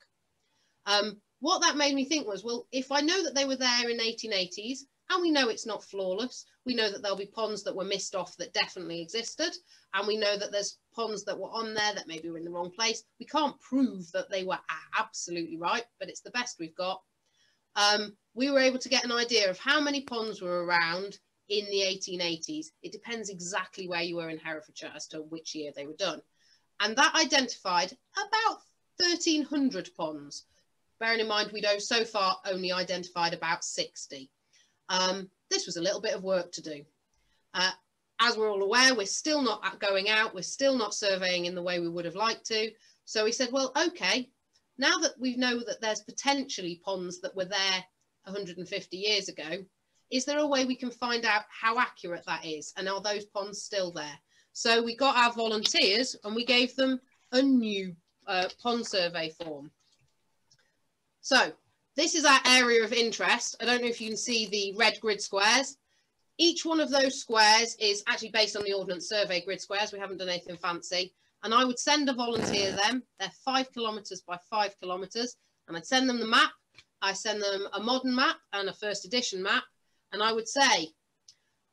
Um, what that made me think was, well, if I know that they were there in 1880s, and we know it's not flawless. We know that there'll be ponds that were missed off that definitely existed. And we know that there's ponds that were on there that maybe were in the wrong place. We can't prove that they were absolutely right, but it's the best we've got. Um, we were able to get an idea of how many ponds were around in the 1880s. It depends exactly where you were in Herefordshire as to which year they were done. And that identified about 1,300 ponds. Bearing in mind, we'd so far only identified about 60. Um, this was a little bit of work to do. Uh, as we're all aware, we're still not going out, we're still not surveying in the way we would have liked to. So we said, well, okay, now that we know that there's potentially ponds that were there 150 years ago, is there a way we can find out how accurate that is? And are those ponds still there? So we got our volunteers and we gave them a new uh, pond survey form. So this is our area of interest. I don't know if you can see the red grid squares. Each one of those squares is actually based on the Ordnance Survey grid squares. We haven't done anything fancy. And I would send a volunteer them. They're five kilometres by five kilometres. And I'd send them the map. I send them a modern map and a first edition map. And I would say,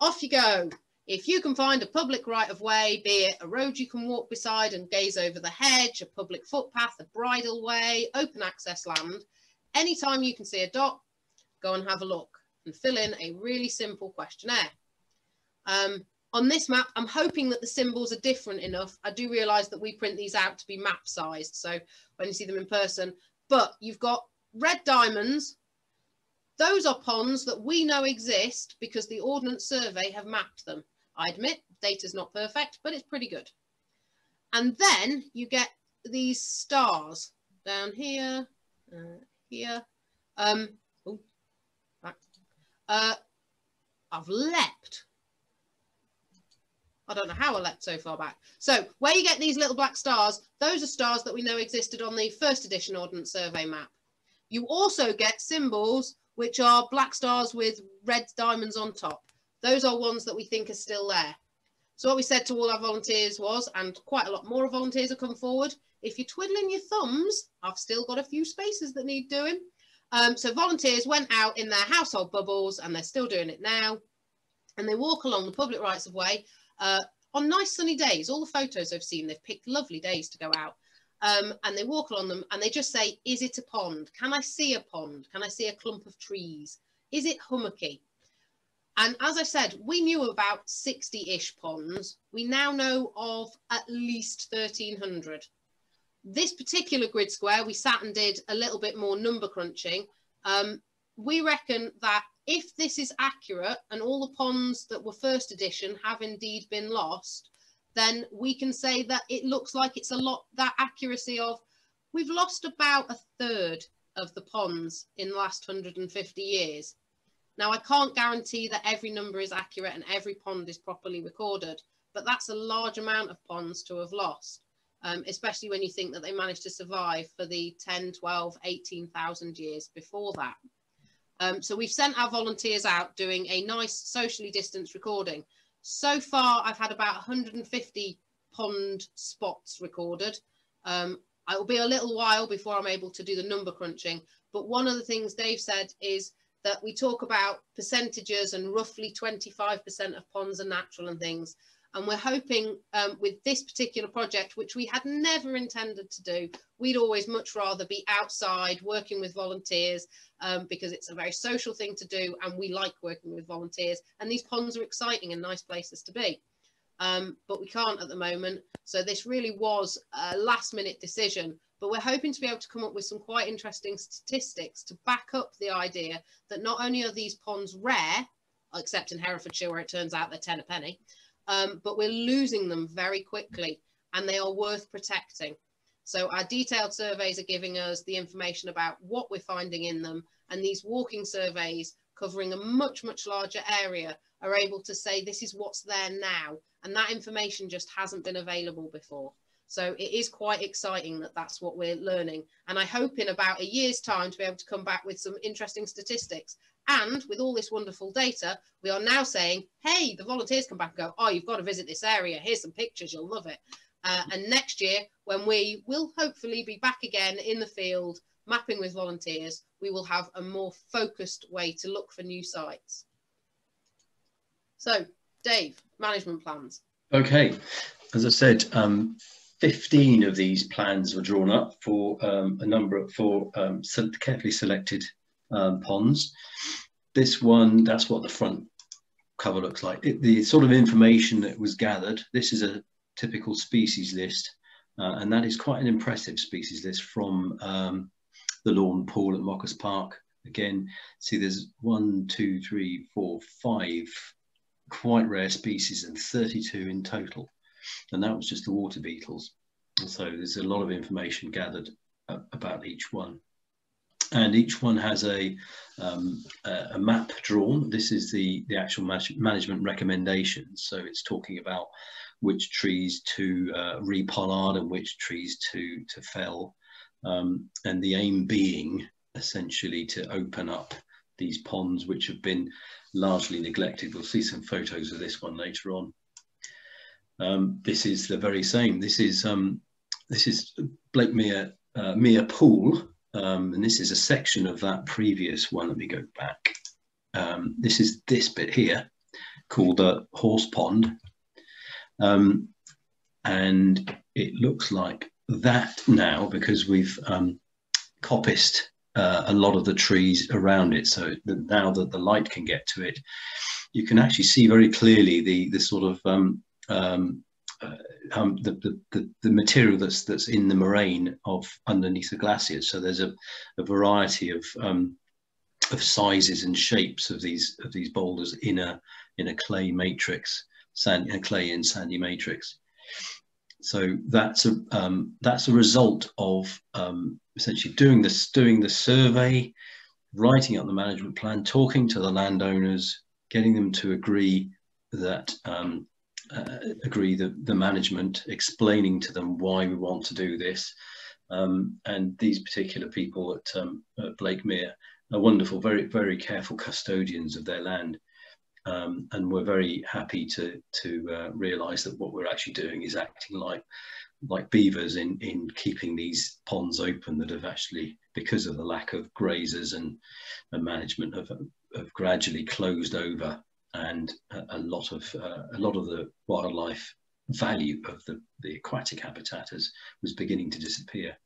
off you go. If you can find a public right of way, be it a road you can walk beside and gaze over the hedge, a public footpath, a bridle way, open access land, anytime you can see a dot, go and have a look and fill in a really simple questionnaire. Um, on this map, I'm hoping that the symbols are different enough. I do realise that we print these out to be map sized, so when you see them in person, but you've got red diamonds. Those are ponds that we know exist because the Ordnance Survey have mapped them. I admit data's not perfect, but it's pretty good. And then you get these stars down here, uh, here. Um, oh, uh, I've leapt. I don't know how I leapt so far back. So where you get these little black stars, those are stars that we know existed on the first edition Ordnance Survey map. You also get symbols which are black stars with red diamonds on top. Those are ones that we think are still there. So what we said to all our volunteers was, and quite a lot more volunteers have come forward, if you're twiddling your thumbs, I've still got a few spaces that need doing. Um, so volunteers went out in their household bubbles, and they're still doing it now, and they walk along the public rights of way uh, on nice sunny days. All the photos I've seen, they've picked lovely days to go out. Um, and they walk along them and they just say, is it a pond? Can I see a pond? Can I see a clump of trees? Is it hummocky? And as I said, we knew about 60-ish ponds. We now know of at least 1,300. This particular grid square, we sat and did a little bit more number crunching. Um, we reckon that if this is accurate and all the ponds that were first edition have indeed been lost, then we can say that it looks like it's a lot, that accuracy of, we've lost about a third of the ponds in the last 150 years. Now, I can't guarantee that every number is accurate and every pond is properly recorded, but that's a large amount of ponds to have lost, um, especially when you think that they managed to survive for the 10, 12, 18,000 years before that. Um, so we've sent our volunteers out doing a nice socially distanced recording. So far, I've had about 150 pond spots recorded. Um, it will be a little while before I'm able to do the number crunching, but one of the things Dave said is that we talk about percentages and roughly 25% of ponds are natural and things. And we're hoping um, with this particular project, which we had never intended to do, we'd always much rather be outside working with volunteers um, because it's a very social thing to do and we like working with volunteers. And these ponds are exciting and nice places to be. Um, but we can't at the moment. So this really was a last minute decision but we're hoping to be able to come up with some quite interesting statistics to back up the idea that not only are these ponds rare, except in Herefordshire where it turns out they're 10 a penny, um, but we're losing them very quickly and they are worth protecting. So our detailed surveys are giving us the information about what we're finding in them and these walking surveys covering a much, much larger area are able to say this is what's there now and that information just hasn't been available before. So it is quite exciting that that's what we're learning. And I hope in about a year's time to be able to come back with some interesting statistics. And with all this wonderful data, we are now saying, hey, the volunteers come back and go, oh, you've got to visit this area. Here's some pictures. You'll love it. Uh, and next year, when we will hopefully be back again in the field, mapping with volunteers, we will have a more focused way to look for new sites. So, Dave, management plans. Okay, as I said, um, 15 of these plans were drawn up for um, a number of, for um, carefully selected um, ponds. This one, that's what the front cover looks like. It, the sort of information that was gathered, this is a typical species list, uh, and that is quite an impressive species list from um, the lawn pool at Moccas Park. Again, see there's one, two, three, four, five quite rare species and 32 in total and that was just the water beetles. So there's a lot of information gathered uh, about each one. And each one has a, um, a, map drawn. This is the, the actual management recommendations. So it's talking about which trees to uh, repollard and which trees to, to fell. Um, and the aim being essentially to open up these ponds which have been largely neglected. We'll see some photos of this one later on. Um, this is the very same. This is um, this is Blakemere uh, Mere Pool, um, and this is a section of that previous one. Let me go back. Um, this is this bit here, called the Horse Pond. Um, and it looks like that now because we've um, coppiced uh, a lot of the trees around it. So now that the light can get to it, you can actually see very clearly the the sort of um, um, uh, um, the, the, the, material that's that's in the moraine of underneath the glaciers. So there's a, a variety of um, of sizes and shapes of these of these boulders in a in a clay matrix, sand, a clay and sandy matrix. So that's a um, that's a result of um, essentially doing this, doing the survey, writing up the management plan, talking to the landowners, getting them to agree that um, uh, agree the, the management, explaining to them why we want to do this. Um, and these particular people at, um, at Blakemere are wonderful, very, very careful custodians of their land. Um, and we're very happy to, to uh, realise that what we're actually doing is acting like, like beavers in, in keeping these ponds open that have actually, because of the lack of grazers and, and management, have, have gradually closed over and a, lot of uh, a lot of the wildlife value of the, the aquatic habitat has, was beginning to disappear.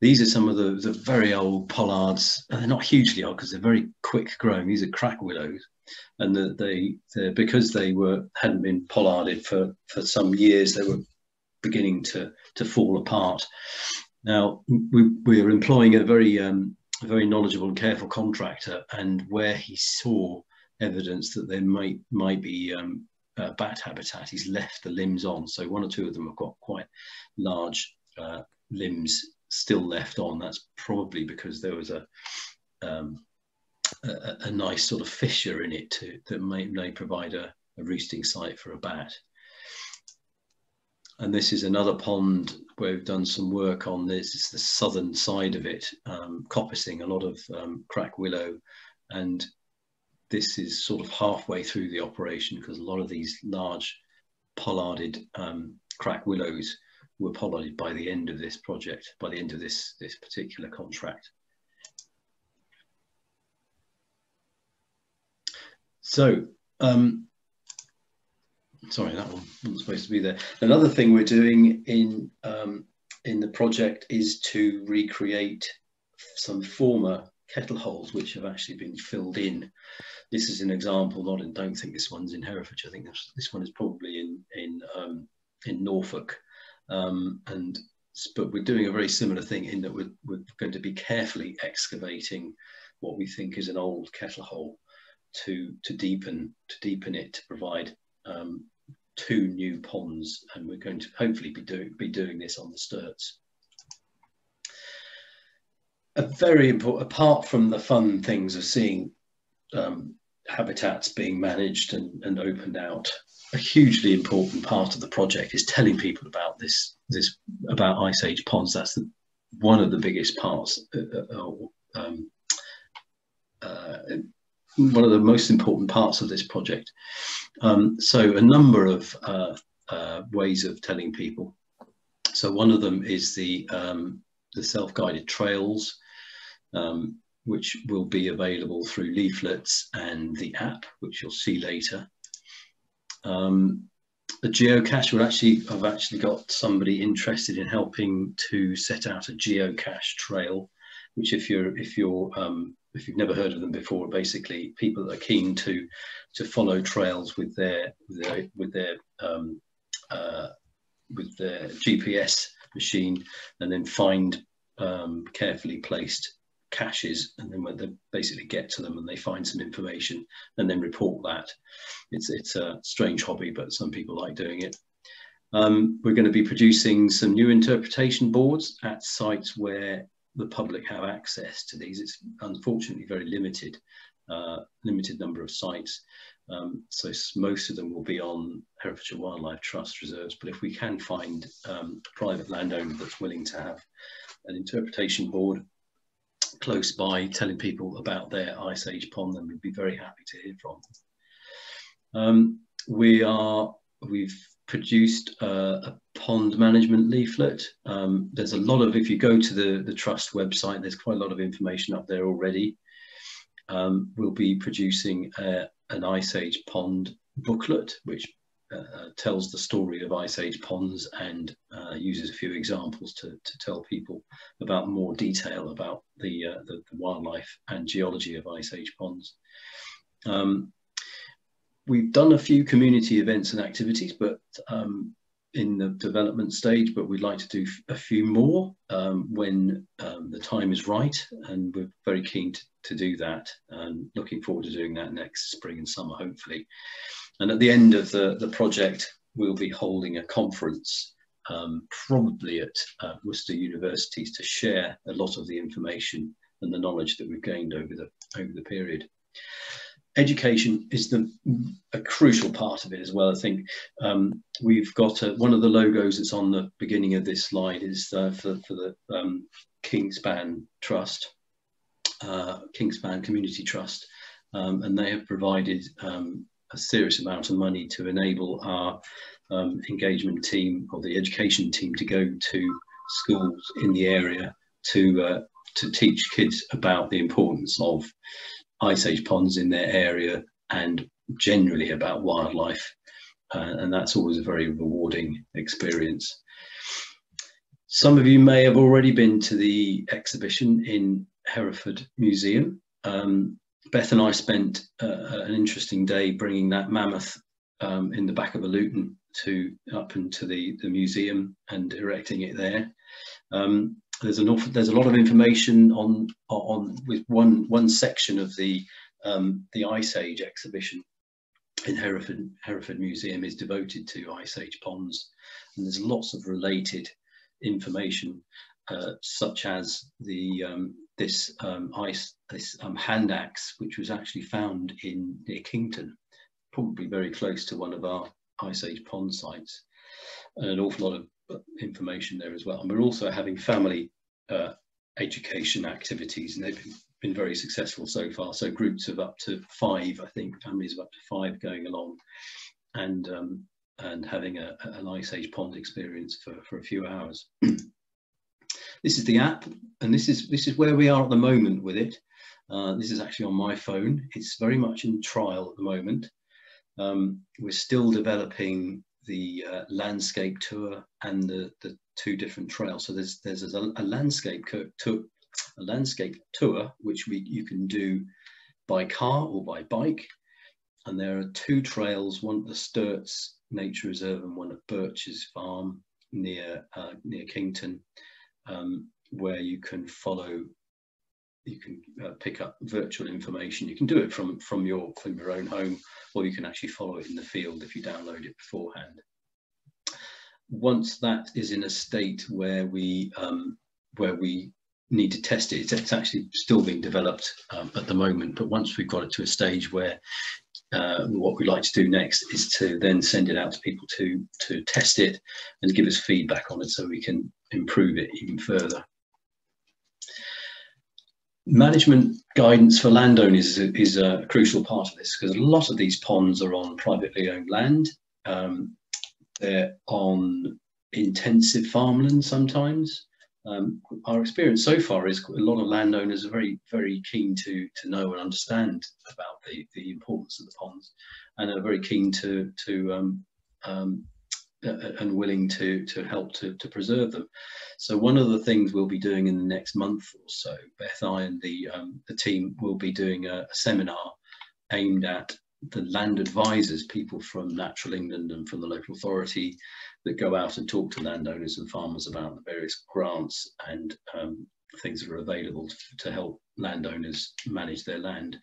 These are some of the, the very old pollards. They're not hugely old because they're very quick growing. These are crack willows, and the, they because they were hadn't been pollarded for for some years, they were beginning to to fall apart. Now we we are employing a very um, a very knowledgeable and careful contractor, and where he saw evidence that there might might be um, uh, bat habitat. He's left the limbs on, so one or two of them have got quite large uh, limbs still left on. That's probably because there was a, um, a, a nice sort of fissure in it to, that may, may provide a, a roosting site for a bat. And this is another pond where we've done some work on this. It's the southern side of it, um, coppicing a lot of um, crack willow and this is sort of halfway through the operation because a lot of these large pollarded um, crack willows were pollarded by the end of this project, by the end of this, this particular contract. So, um, sorry, that one wasn't supposed to be there. Another thing we're doing in, um, in the project is to recreate some former kettle holes which have actually been filled in this is an example, not in, don't think this one's in Herefordshire. I think this, this one is probably in, in, um, in Norfolk. Um, and but we're doing a very similar thing in that we're, we're going to be carefully excavating what we think is an old kettle hole to to deepen to deepen it to provide um, two new ponds and we're going to hopefully be doing be doing this on the Sturts. A very important apart from the fun things of seeing um, habitats being managed and, and opened out. A hugely important part of the project is telling people about this, this about ice age ponds. That's the, one of the biggest parts, uh, uh, um, uh, one of the most important parts of this project. Um, so a number of uh, uh, ways of telling people. So one of them is the um, the self-guided trails. Um, which will be available through leaflets and the app, which you'll see later. Um, the geocache will actually, I've actually got somebody interested in helping to set out a geocache trail, which if you're, if you're, um, if you've never heard of them before, basically people are keen to, to follow trails with their, with their, with their, um, uh, with their GPS machine and then find um, carefully placed caches and then when they basically get to them and they find some information and then report that. It's, it's a strange hobby, but some people like doing it. Um, we're going to be producing some new interpretation boards at sites where the public have access to these. It's unfortunately very limited, uh, limited number of sites. Um, so most of them will be on Herefordshire Wildlife Trust reserves, but if we can find um, a private landowner that's willing to have an interpretation board close by telling people about their ice age pond, then we'd be very happy to hear from them. Um, we are, we've produced a, pond management leaflet. Um, there's a lot of, if you go to the, the Trust website, there's quite a lot of information up there already. Um, we'll be producing a, an Ice Age pond booklet, which uh, tells the story of Ice Age ponds and uh, uses a few examples to, to tell people about more detail about the, uh, the, the, wildlife and geology of Ice Age ponds. Um, we've done a few community events and activities, but um, in the development stage, but we'd like to do a few more um, when um, the time is right, and we're very keen to, to do that, and looking forward to doing that next spring and summer, hopefully. And at the end of the, the project, we'll be holding a conference, um, probably at uh, Worcester Universities, to share a lot of the information and the knowledge that we've gained over the over the period education is the a crucial part of it as well. I think um, we've got a, one of the logos that's on the beginning of this slide is uh, for, for the um, Kingspan Trust, uh, Kingspan Community Trust, um, and they have provided um, a serious amount of money to enable our um, engagement team or the education team to go to schools in the area to uh, to teach kids about the importance of ice age ponds in their area and generally about wildlife. Uh, and that's always a very rewarding experience. Some of you may have already been to the exhibition in Hereford Museum. Um, Beth and I spent uh, an interesting day bringing that mammoth um, in the back of a Luton to up into the, the museum and erecting it there. Um, there's an awful, there's a lot of information on on with one one section of the um, the Ice Age exhibition in Hereford Hereford Museum is devoted to Ice Age ponds, and there's lots of related information, uh, such as the um, this um, ice this um, hand axe, which was actually found in near Kington, probably very close to one of our Ice Age pond sites, and an awful lot of information there as well. And we're also having family uh, education activities, and they've been, been, very successful so far. So groups of up to five, I think, families of up to five going along, and um, and having a, an ice age pond experience for, for a few hours. this is the app, and this is this is where we are at the moment with it. Uh, this is actually on my phone. It's very much in trial at the moment. Um, we're still developing the uh, landscape tour and the, the two different trails. So there's there's a, a landscape tour, a landscape tour which we you can do by car or by bike, and there are two trails: one at the Sturts Nature Reserve and one at Birch's Farm near uh, near Kington, um, where you can follow. You can uh, pick up virtual information. You can do it from from your from your own home, or you can actually follow it in the field if you download it beforehand once that is in a state where we um, where we need to test it, it's actually still being developed um, at the moment. But once we've got it to a stage where uh, what we'd like to do next is to then send it out to people to to test it and give us feedback on it so we can improve it even further. Management guidance for landowners is, is a crucial part of this because a lot of these ponds are on privately owned land. Um, they're on intensive farmland sometimes. Um, our experience so far is a lot of landowners are very, very keen to to know and understand about the, the importance of the ponds, and are very keen to to um, um, and willing to to help to to preserve them. So one of the things we'll be doing in the next month or so, Beth, I, and the um, the team will be doing a, a seminar aimed at the land advisors, people from Natural England and from the local authority that go out and talk to landowners and farmers about the various grants and um, things that are available to, to, help landowners manage their land.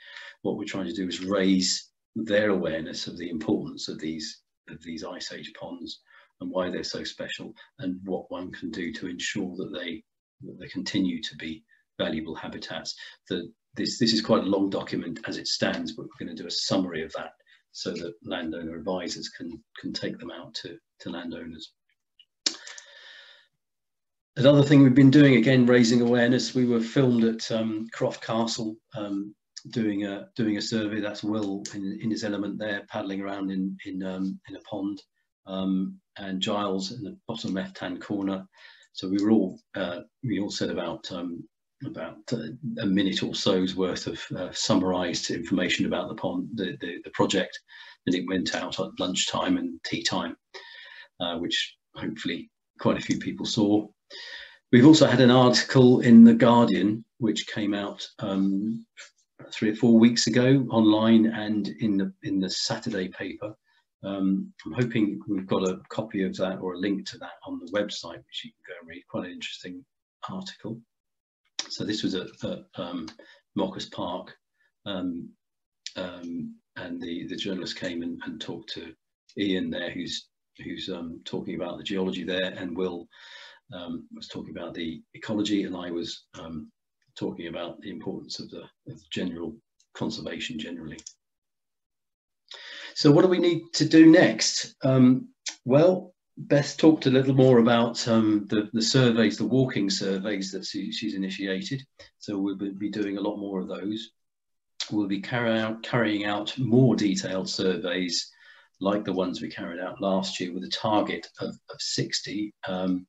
What we're trying to do is raise their awareness of the importance of these of these ice age ponds and why they're so special and what one can do to ensure that they that they continue to be valuable habitats. The this, this is quite a long document as it stands, but we're going to do a summary of that so that landowner advisors can, can take them out to, to landowners. Another thing we've been doing, again, raising awareness, we were filmed at um, Croft Castle um, doing a doing a survey. That's Will in, in his element there, paddling around in in um, in a pond, um, and Giles in the bottom left hand corner. So we were all uh, we all said about um, about a minute or so's worth of uh, summarised information about the pond, the, the, the, project, and it went out at lunchtime and tea time, uh, which hopefully quite a few people saw. We've also had an article in the Guardian, which came out um, three or four weeks ago online and in the in the Saturday paper. Um, I'm hoping we've got a copy of that or a link to that on the website, which you can go and read. Quite an interesting article. So this was at, at um, Moccas Park, um, um, and the the journalist came and, and, talked to Ian there, who's who's um, talking about the geology there, and Will um, was talking about the ecology, and I was talking about the importance of the of general conservation generally. So what do we need to do next? Um, well, Beth talked a little more about um, the, the surveys, the walking surveys that she, she's initiated. So we'll be doing a lot more of those. We'll be carry out, carrying out more detailed surveys like the ones we carried out last year with a target of, of 60. Um,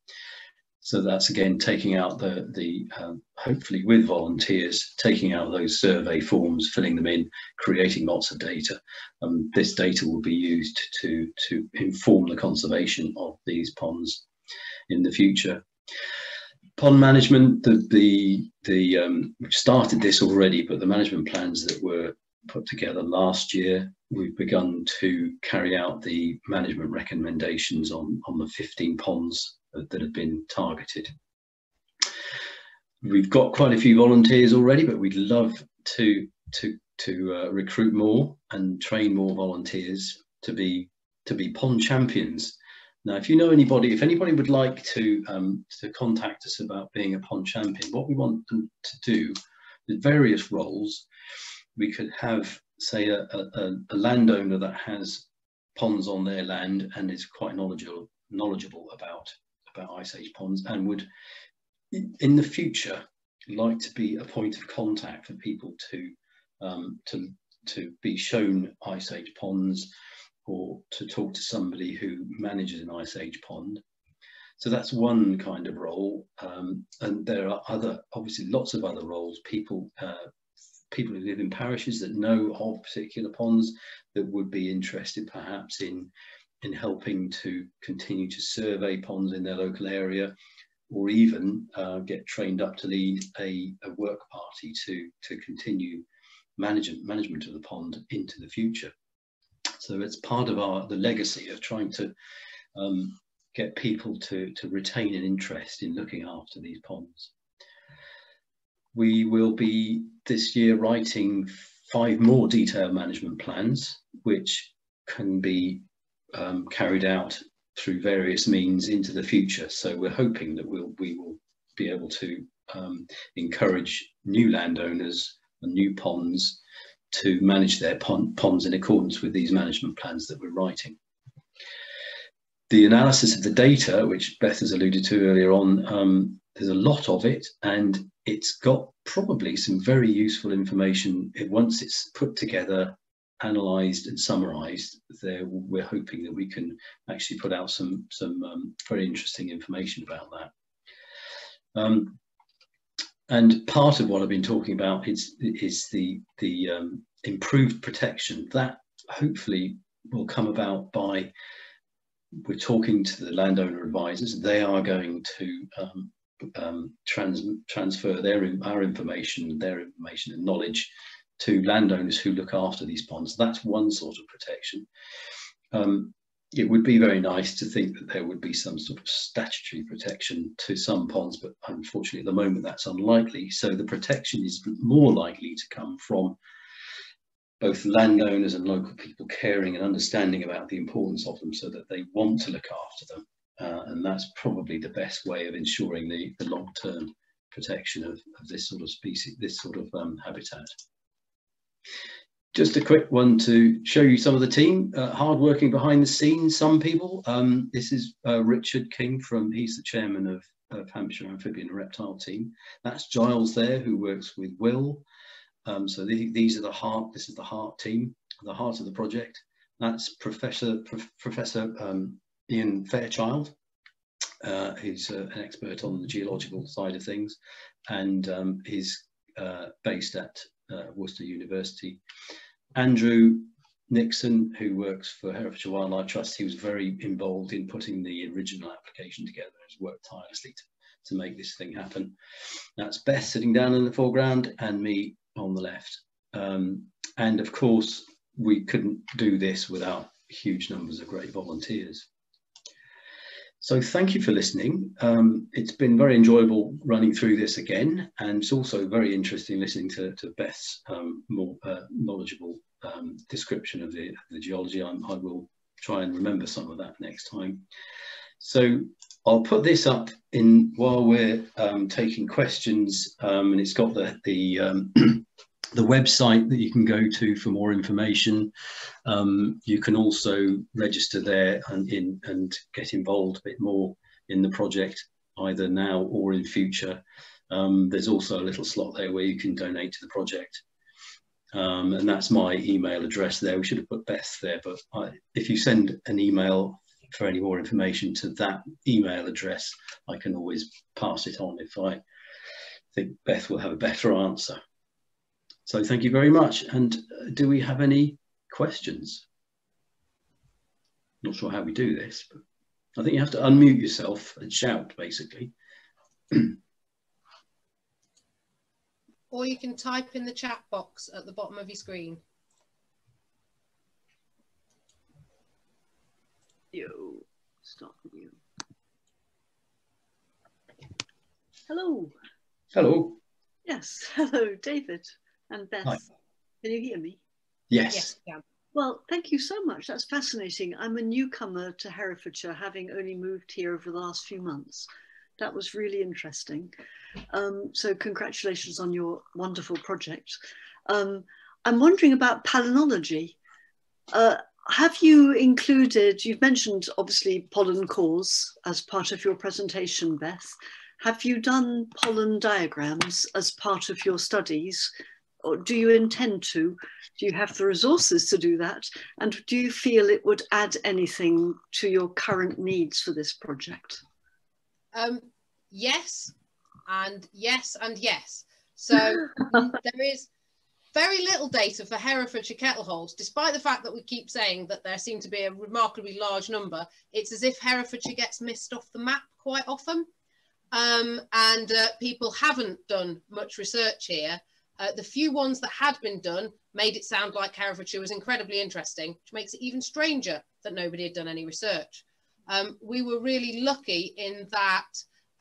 so that's again taking out the, the um, hopefully with volunteers, taking out those survey forms, filling them in, creating lots of data. Um, this data will be used to, to inform the conservation of these ponds in the future. Pond management, the, the, the um, we've started this already, but the management plans that were put together last year, we've begun to carry out the management recommendations on, on the 15 ponds that have been targeted. We've got quite a few volunteers already, but we'd love to to to uh, recruit more and train more volunteers to be to be pond champions. Now, if you know anybody, if anybody would like to um, to contact us about being a pond champion, what we want them to do with various roles, we could have, say, a, a, a landowner that has ponds on their land and is quite knowledgeable knowledgeable about about ice age ponds and would in the future like to be a point of contact for people to um, to to be shown ice age ponds or to talk to somebody who manages an ice age pond. So that's one kind of role. Um, and there are other obviously lots of other roles. People uh, people who live in parishes that know of particular ponds that would be interested perhaps in in helping to continue to survey ponds in their local area or even uh, get trained up to lead a, a, work party to, to continue management, management of the pond into the future. So it's part of our the legacy of trying to um, get people to, to retain an interest in looking after these ponds. We will be this year writing five more detailed management plans, which can be um, carried out through various means into the future. So we're hoping that we'll, we will be able to um, encourage new landowners and new ponds to manage their pond, ponds in accordance with these management plans that we're writing. The analysis of the data, which Beth has alluded to earlier on, um, there's a lot of it and it's got probably some very useful information once it's put together analysed and summarised, there we're hoping that we can actually put out some some um, very interesting information about that. Um, and part of what I've been talking about is is the the um, improved protection that hopefully will come about by we're talking to the landowner advisors. They are going to um, um, trans transfer their our information, their information and knowledge to landowners who look after these ponds. That's one sort of protection. Um, it would be very nice to think that there would be some sort of statutory protection to some ponds, but unfortunately at the moment that's unlikely. So the protection is more likely to come from both landowners and local people caring and understanding about the importance of them so that they want to look after them. Uh, and that's probably the best way of ensuring the, the long-term protection of, of, this sort of species, this sort of um, habitat. Just a quick one to show you some of the team, uh, hard working behind the scenes, some people. Um, this is uh, Richard King from, he's the chairman of, of Hampshire Amphibian and Reptile Team. That's Giles there who works with Will. Um, so the, these are the heart, this is the heart team, the heart of the project. That's Professor, Pro Professor um, Ian Fairchild uh, who's uh, an expert on the geological side of things, and um, is uh, based at Worcester University. Andrew Nixon, who works for Herefordshire Wildlife Trust, he was very involved in putting the original application together. Has worked tirelessly to, to make this thing happen. That's Beth sitting down in the foreground and me on the left. Um, and of course, we couldn't do this without huge numbers of great volunteers. So thank you for listening. Um, it's been very enjoyable running through this again, and it's also very interesting listening to, to Beth's um, more uh, knowledgeable um, description of the, the geology. I'm, i will try and remember some of that next time. So I'll put this up in while we're um, taking questions, um, and it's got the, the um, the website that you can go to for more information. Um, you can also register there and, in, and get involved a bit more in the project, either now or in future. Um, there's also a little slot there where you can donate to the project. Um, and that's my email address there. We should have put Beth there, but I, if you send an email for any more information to that email address, I can always pass it on if I think Beth will have a better answer. So thank you very much. And uh, do we have any questions? Not sure how we do this, but I think you have to unmute yourself and shout, basically. or you can type in the chat box at the bottom of your screen. Yo, stop you. Hello. Hello. Yes, hello, David. And Beth, Hi. can you hear me? Yes. yes well, thank you so much. That's fascinating. I'm a newcomer to Herefordshire, having only moved here over the last few months. That was really interesting. Um, so congratulations on your wonderful project. Um, I'm wondering about palynology. Uh, have you included, you've mentioned obviously pollen cores as part of your presentation, Beth. Have you done pollen diagrams as part of your studies or do you intend to? Do you have the resources to do that? And do you feel it would add anything to your current needs for this project? Um, yes, and yes, and yes. So there is very little data for Herefordshire kettle holes, despite the fact that we keep saying that there seem to be a remarkably large number. It's as if Herefordshire gets missed off the map quite often. Um, and uh, people haven't done much research here. Uh, the few ones that had been done made it sound like Herefordshire was incredibly interesting, which makes it even stranger that nobody had done any research. Um, we were really lucky in that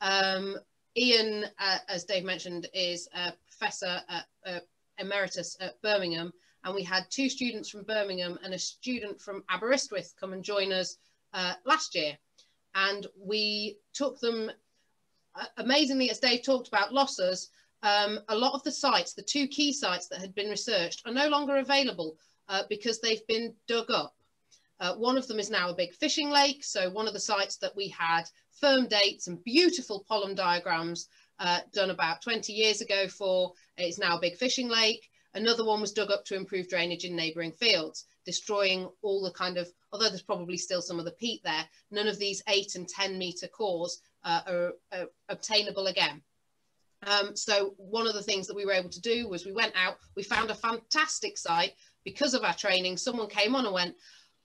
um, Ian, uh, as Dave mentioned, is a professor at, uh, emeritus at Birmingham, and we had two students from Birmingham and a student from Aberystwyth come and join us uh, last year. And we took them, uh, amazingly, as Dave talked about losses, um, a lot of the sites, the two key sites that had been researched, are no longer available uh, because they've been dug up. Uh, one of them is now a big fishing lake. So one of the sites that we had firm dates and beautiful pollen diagrams uh, done about 20 years ago for is now a big fishing lake. Another one was dug up to improve drainage in neighbouring fields, destroying all the kind of, although there's probably still some of the peat there, none of these eight and 10 metre cores uh, are, are obtainable again. Um, so one of the things that we were able to do was we went out, we found a fantastic site because of our training. Someone came on and went,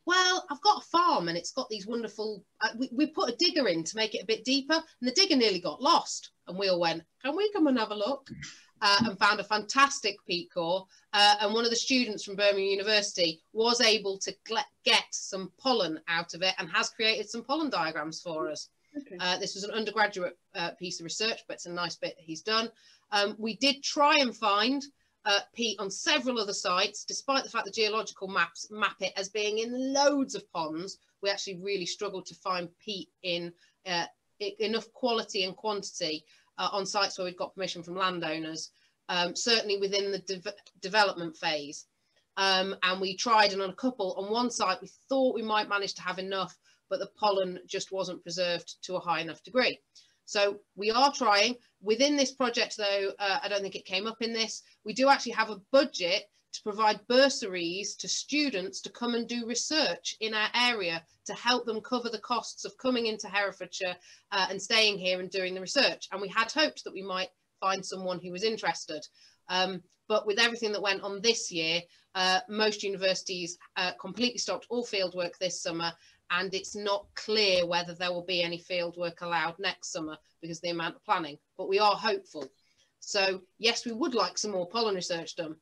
well, I've got a farm and it's got these wonderful, uh, we, we, put a digger in to make it a bit deeper and the digger nearly got lost. And we all went, can we come and have a look? Uh, and found a fantastic peat core. Uh, and one of the students from Birmingham University was able to get some pollen out of it and has created some pollen diagrams for us. Okay. Uh, this was an undergraduate uh, piece of research, but it's a nice bit he's done. Um, we did try and find uh, peat on several other sites, despite the fact the geological maps map it as being in loads of ponds. We actually really struggled to find peat in uh, enough quality and quantity uh, on sites where we've got permission from landowners, um, certainly within the de development phase. Um, and we tried and on a couple, on one site, we thought we might manage to have enough, but the pollen just wasn't preserved to a high enough degree. So we are trying. Within this project, though, uh, I don't think it came up in this, we do actually have a budget to provide bursaries to students to come and do research in our area to help them cover the costs of coming into Herefordshire uh, and staying here and doing the research. And we had hoped that we might find someone who was interested. Um, but with everything that went on this year, uh, most universities uh, completely stopped all fieldwork this summer and it's not clear whether there will be any field work allowed next summer because the amount of planning, but we are hopeful. So yes, we would like some more pollen research done.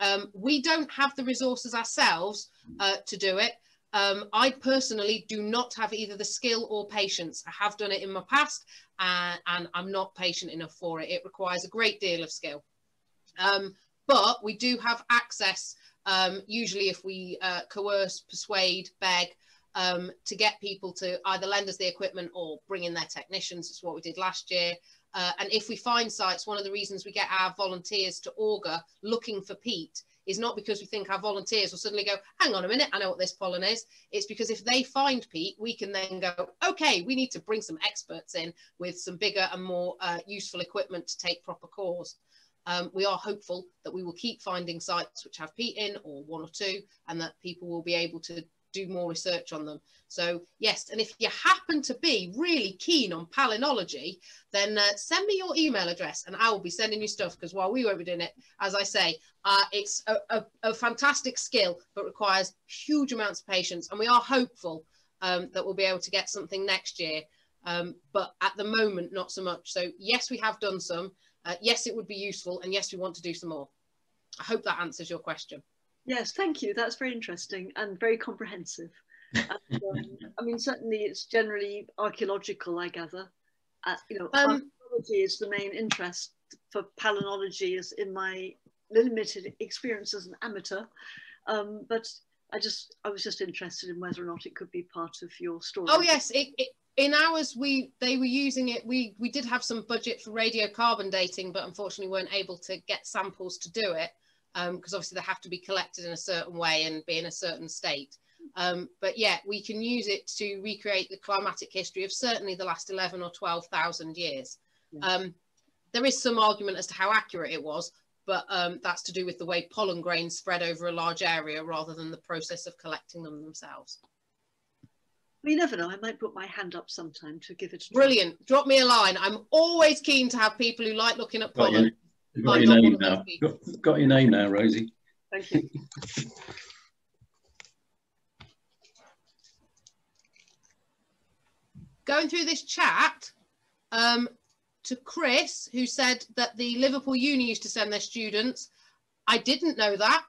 Um, we don't have the resources ourselves uh, to do it. Um, I personally do not have either the skill or patience. I have done it in my past uh, and I'm not patient enough for it. It requires a great deal of skill. Um, but we do have access, um, usually if we uh, coerce, persuade, beg, um, to get people to either lend us the equipment or bring in their technicians. It's what we did last year. Uh, and if we find sites, one of the reasons we get our volunteers to auger looking for peat is not because we think our volunteers will suddenly go, hang on a minute, I know what this pollen is. It's because if they find peat, we can then go, okay, we need to bring some experts in with some bigger and more uh, useful equipment to take proper cores. Um, we are hopeful that we will keep finding sites which have peat in or one or two and that people will be able to do more research on them. So yes, and if you happen to be really keen on palynology, then uh, send me your email address and I will be sending you stuff because while we won't be doing it, as I say, uh, it's a, a, a, fantastic skill, but requires huge amounts of patience. And we are hopeful um, that we'll be able to get something next year. Um, but at the moment, not so much. So yes, we have done some. Uh, yes, it would be useful. And yes, we want to do some more. I hope that answers your question. Yes, thank you. That's very interesting and very comprehensive. and, um, I mean, certainly it's generally archaeological, I gather. Uh, you know, um, archaeology is the main interest for palynology is in my limited experience as an amateur. Um, but I just, I was just interested in whether or not it could be part of your story. Oh yes, it, it, in ours we they were using it. We we did have some budget for radiocarbon dating, but unfortunately weren't able to get samples to do it because um, obviously they have to be collected in a certain way and be in a certain state. Um, but yeah, we can use it to recreate the climatic history of certainly the last 11 or 12,000 years. Yeah. Um, there is some argument as to how accurate it was, but um, that's to do with the way pollen grains spread over a large area rather than the process of collecting them themselves. We never know. I might put my hand up sometime to give it a try. Brilliant. Drop me a line. I'm always keen to have people who like looking at pollen You've got your name now. Got, got your name now, Rosie. Thank you. Going through this chat, um, to Chris, who said that the Liverpool Uni used to send their students. I didn't know that.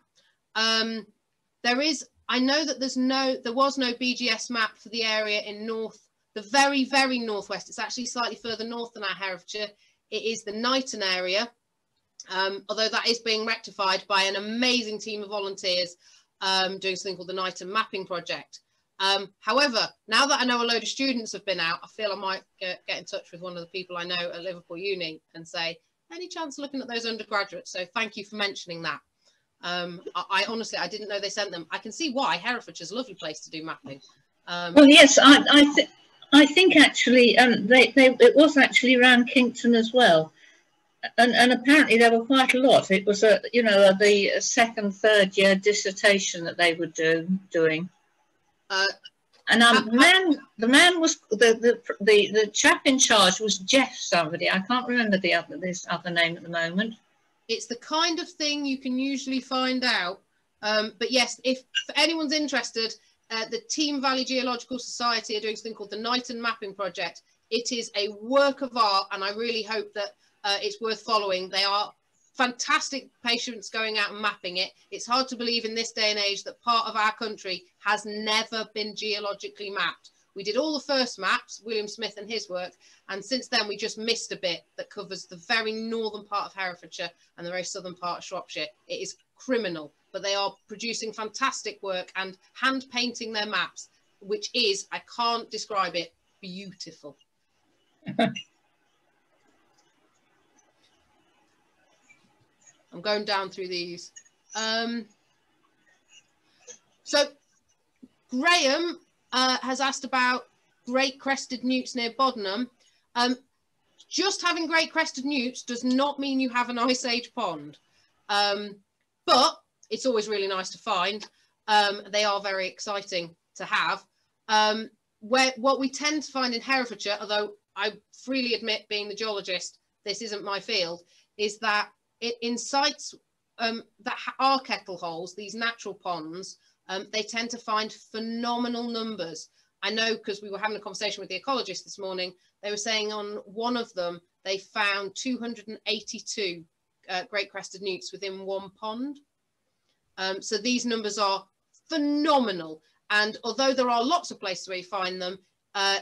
Um, there is, I know that there's no, there was no BGS map for the area in North, the very, very Northwest. It's actually slightly further north than our Herefordshire. It is the Knighton area um, although that is being rectified by an amazing team of volunteers um, doing something called the Knighton Mapping Project. Um, however, now that I know a load of students have been out, I feel I might get, get in touch with one of the people I know at Liverpool Uni and say, any chance of looking at those undergraduates? So thank you for mentioning that. Um, I, I, honestly, I didn't know they sent them. I can see why Herefordshire's a lovely place to do mapping. Um, well, yes, I, I, th I think actually um, they, they, it was actually around Kington as well and, and apparently there were quite a lot. It was a you know the second, third year dissertation that they were do, doing. Uh, and um, the man, the man was the, the the the chap in charge was Jeff somebody. I can't remember the other this other name at the moment. It's the kind of thing you can usually find out. Um, but yes, if anyone's interested, uh, the Teme Valley Geological Society are doing something called the Knighton Mapping Project. It is a work of art, and I really hope that uh, it's worth following. They are fantastic patients going out and mapping it. It's hard to believe in this day and age that part of our country has never been geologically mapped. We did all the first maps, William Smith and his work, and since then we just missed a bit that covers the very northern part of Herefordshire and the very southern part of Shropshire. It is criminal, but they are producing fantastic work and hand painting their maps, which is, I can't describe it, beautiful. I'm going down through these. Um, so Graham uh, has asked about great crested newts near Bodenham. Um, just having great crested newts does not mean you have an ice age pond. Um, but it's always really nice to find. Um, they are very exciting to have. Um, where what we tend to find in Herefordshire, although I freely admit, being the geologist, this isn't my field, is that it, in sites um, that are kettle holes, these natural ponds, um, they tend to find phenomenal numbers. I know because we were having a conversation with the ecologist this morning, they were saying on one of them, they found 282 uh, great crested newts within one pond. Um, so these numbers are phenomenal. And although there are lots of places where you find them, uh,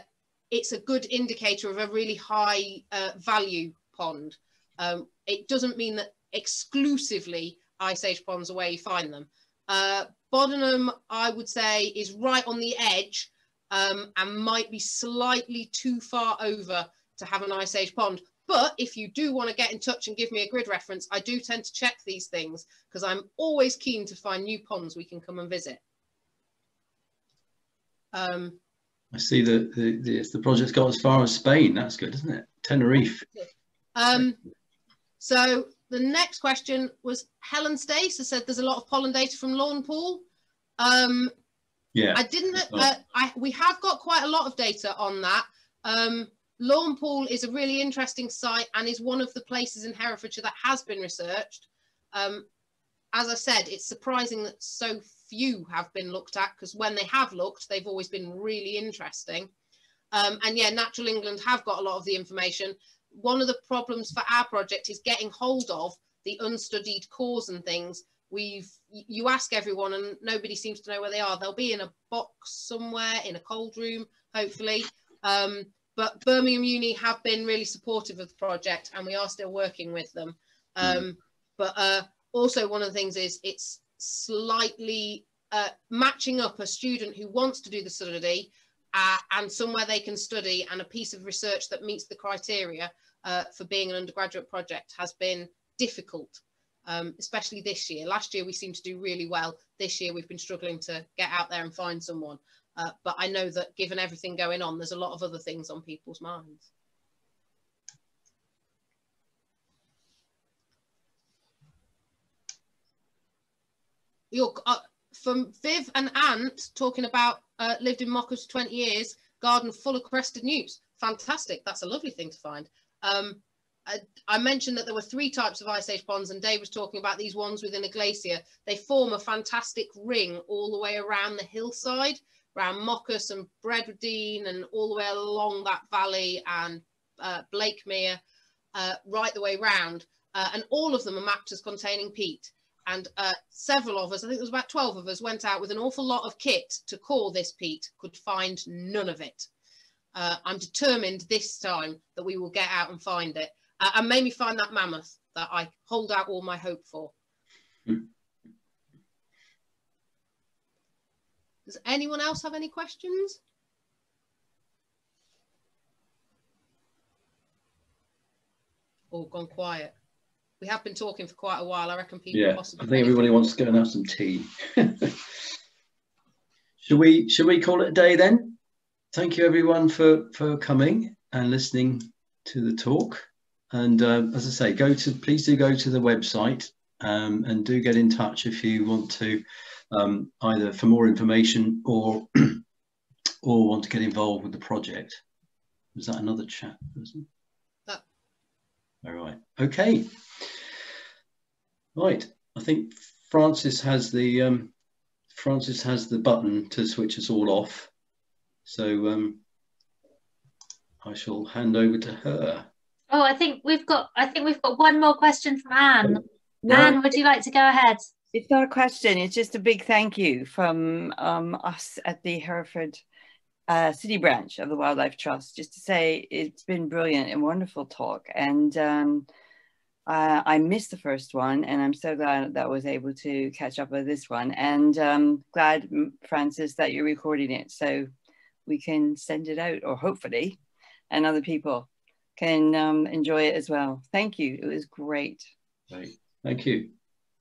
it's a good indicator of a really high uh, value pond. Um, it doesn't mean that exclusively ice age ponds are where you find them. Uh, Bodenham, I would say, is right on the edge um, and might be slightly too far over to have an ice age pond. But if you do want to get in touch and give me a grid reference, I do tend to check these things because I'm always keen to find new ponds we can come and visit. Um, I see that the, the, the project's got as far as Spain. That's good, isn't it? Tenerife. Um, so the next question was Helen Stace said there's a lot of pollen data from Lawn Pool. Um, yeah. I didn't, uh, I, we have got quite a lot of data on that. Um, Lawn Pool is a really interesting site and is one of the places in Herefordshire that has been researched. Um, as I said, it's surprising that so few have been looked at because when they have looked, they've always been really interesting. Um, and yeah, Natural England have got a lot of the information. One of the problems for our project is getting hold of the unstudied cores and things. We've you ask everyone and nobody seems to know where they are. They'll be in a box somewhere in a cold room, hopefully. Um, but Birmingham Uni have been really supportive of the project and we are still working with them. Um, mm. But uh, also one of the things is it's slightly uh, matching up a student who wants to do the study uh, and somewhere they can study and a piece of research that meets the criteria uh, for being an undergraduate project has been difficult, um, especially this year. Last year we seemed to do really well. This year we've been struggling to get out there and find someone. Uh, but I know that given everything going on, there's a lot of other things on people's minds. You're, uh, from Viv and Ant talking about uh, lived in for 20 years, garden full of crested newts. Fantastic. That's a lovely thing to find. Um, I, I, mentioned that there were three types of ice age ponds and Dave was talking about these ones within a glacier. They form a fantastic ring all the way around the hillside, around Moccas and Bredwardine and all the way along that valley and uh, Blakemere, uh, right the way round. Uh, and all of them are mapped as containing peat and uh, several of us, I think there was about 12 of us, went out with an awful lot of kit to call this peat, could find none of it. Uh, I'm determined this time that we will get out and find it uh, and maybe find that mammoth that I hold out all my hope for. Does anyone else have any questions? All gone quiet we have been talking for quite a while. I reckon people. Yeah, I think everybody wants to go and have some tea. should we? Should we call it a day then? Thank you everyone for for coming and listening to the talk. And uh, as I say, go to please do go to the website um, and do get in touch if you want to um, either for more information or or want to get involved with the project. Was that another chat? That. All right. Okay. Right. I think Francis has the um, Frances has the button to switch us all off. So um, I shall hand over to her. Oh, I think we've got I think we've got one more question from Anne. No, Anne, would you like to go ahead? It's not a question. It's just a big thank you from um, us at the Hereford uh, City Branch of the Wildlife Trust. Just to say, it's been brilliant and wonderful talk, and um, uh, I missed the first one, and I'm so glad that I was able to catch up with this one. And um, glad, Francis, that you're recording it so we can send it out, or hopefully, and other people can um, enjoy it as well. Thank you. It was great. Great. Thank you.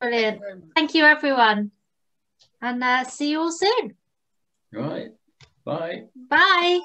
Brilliant. Thank you, everyone. And uh, see you all soon. Right. Bye. Bye.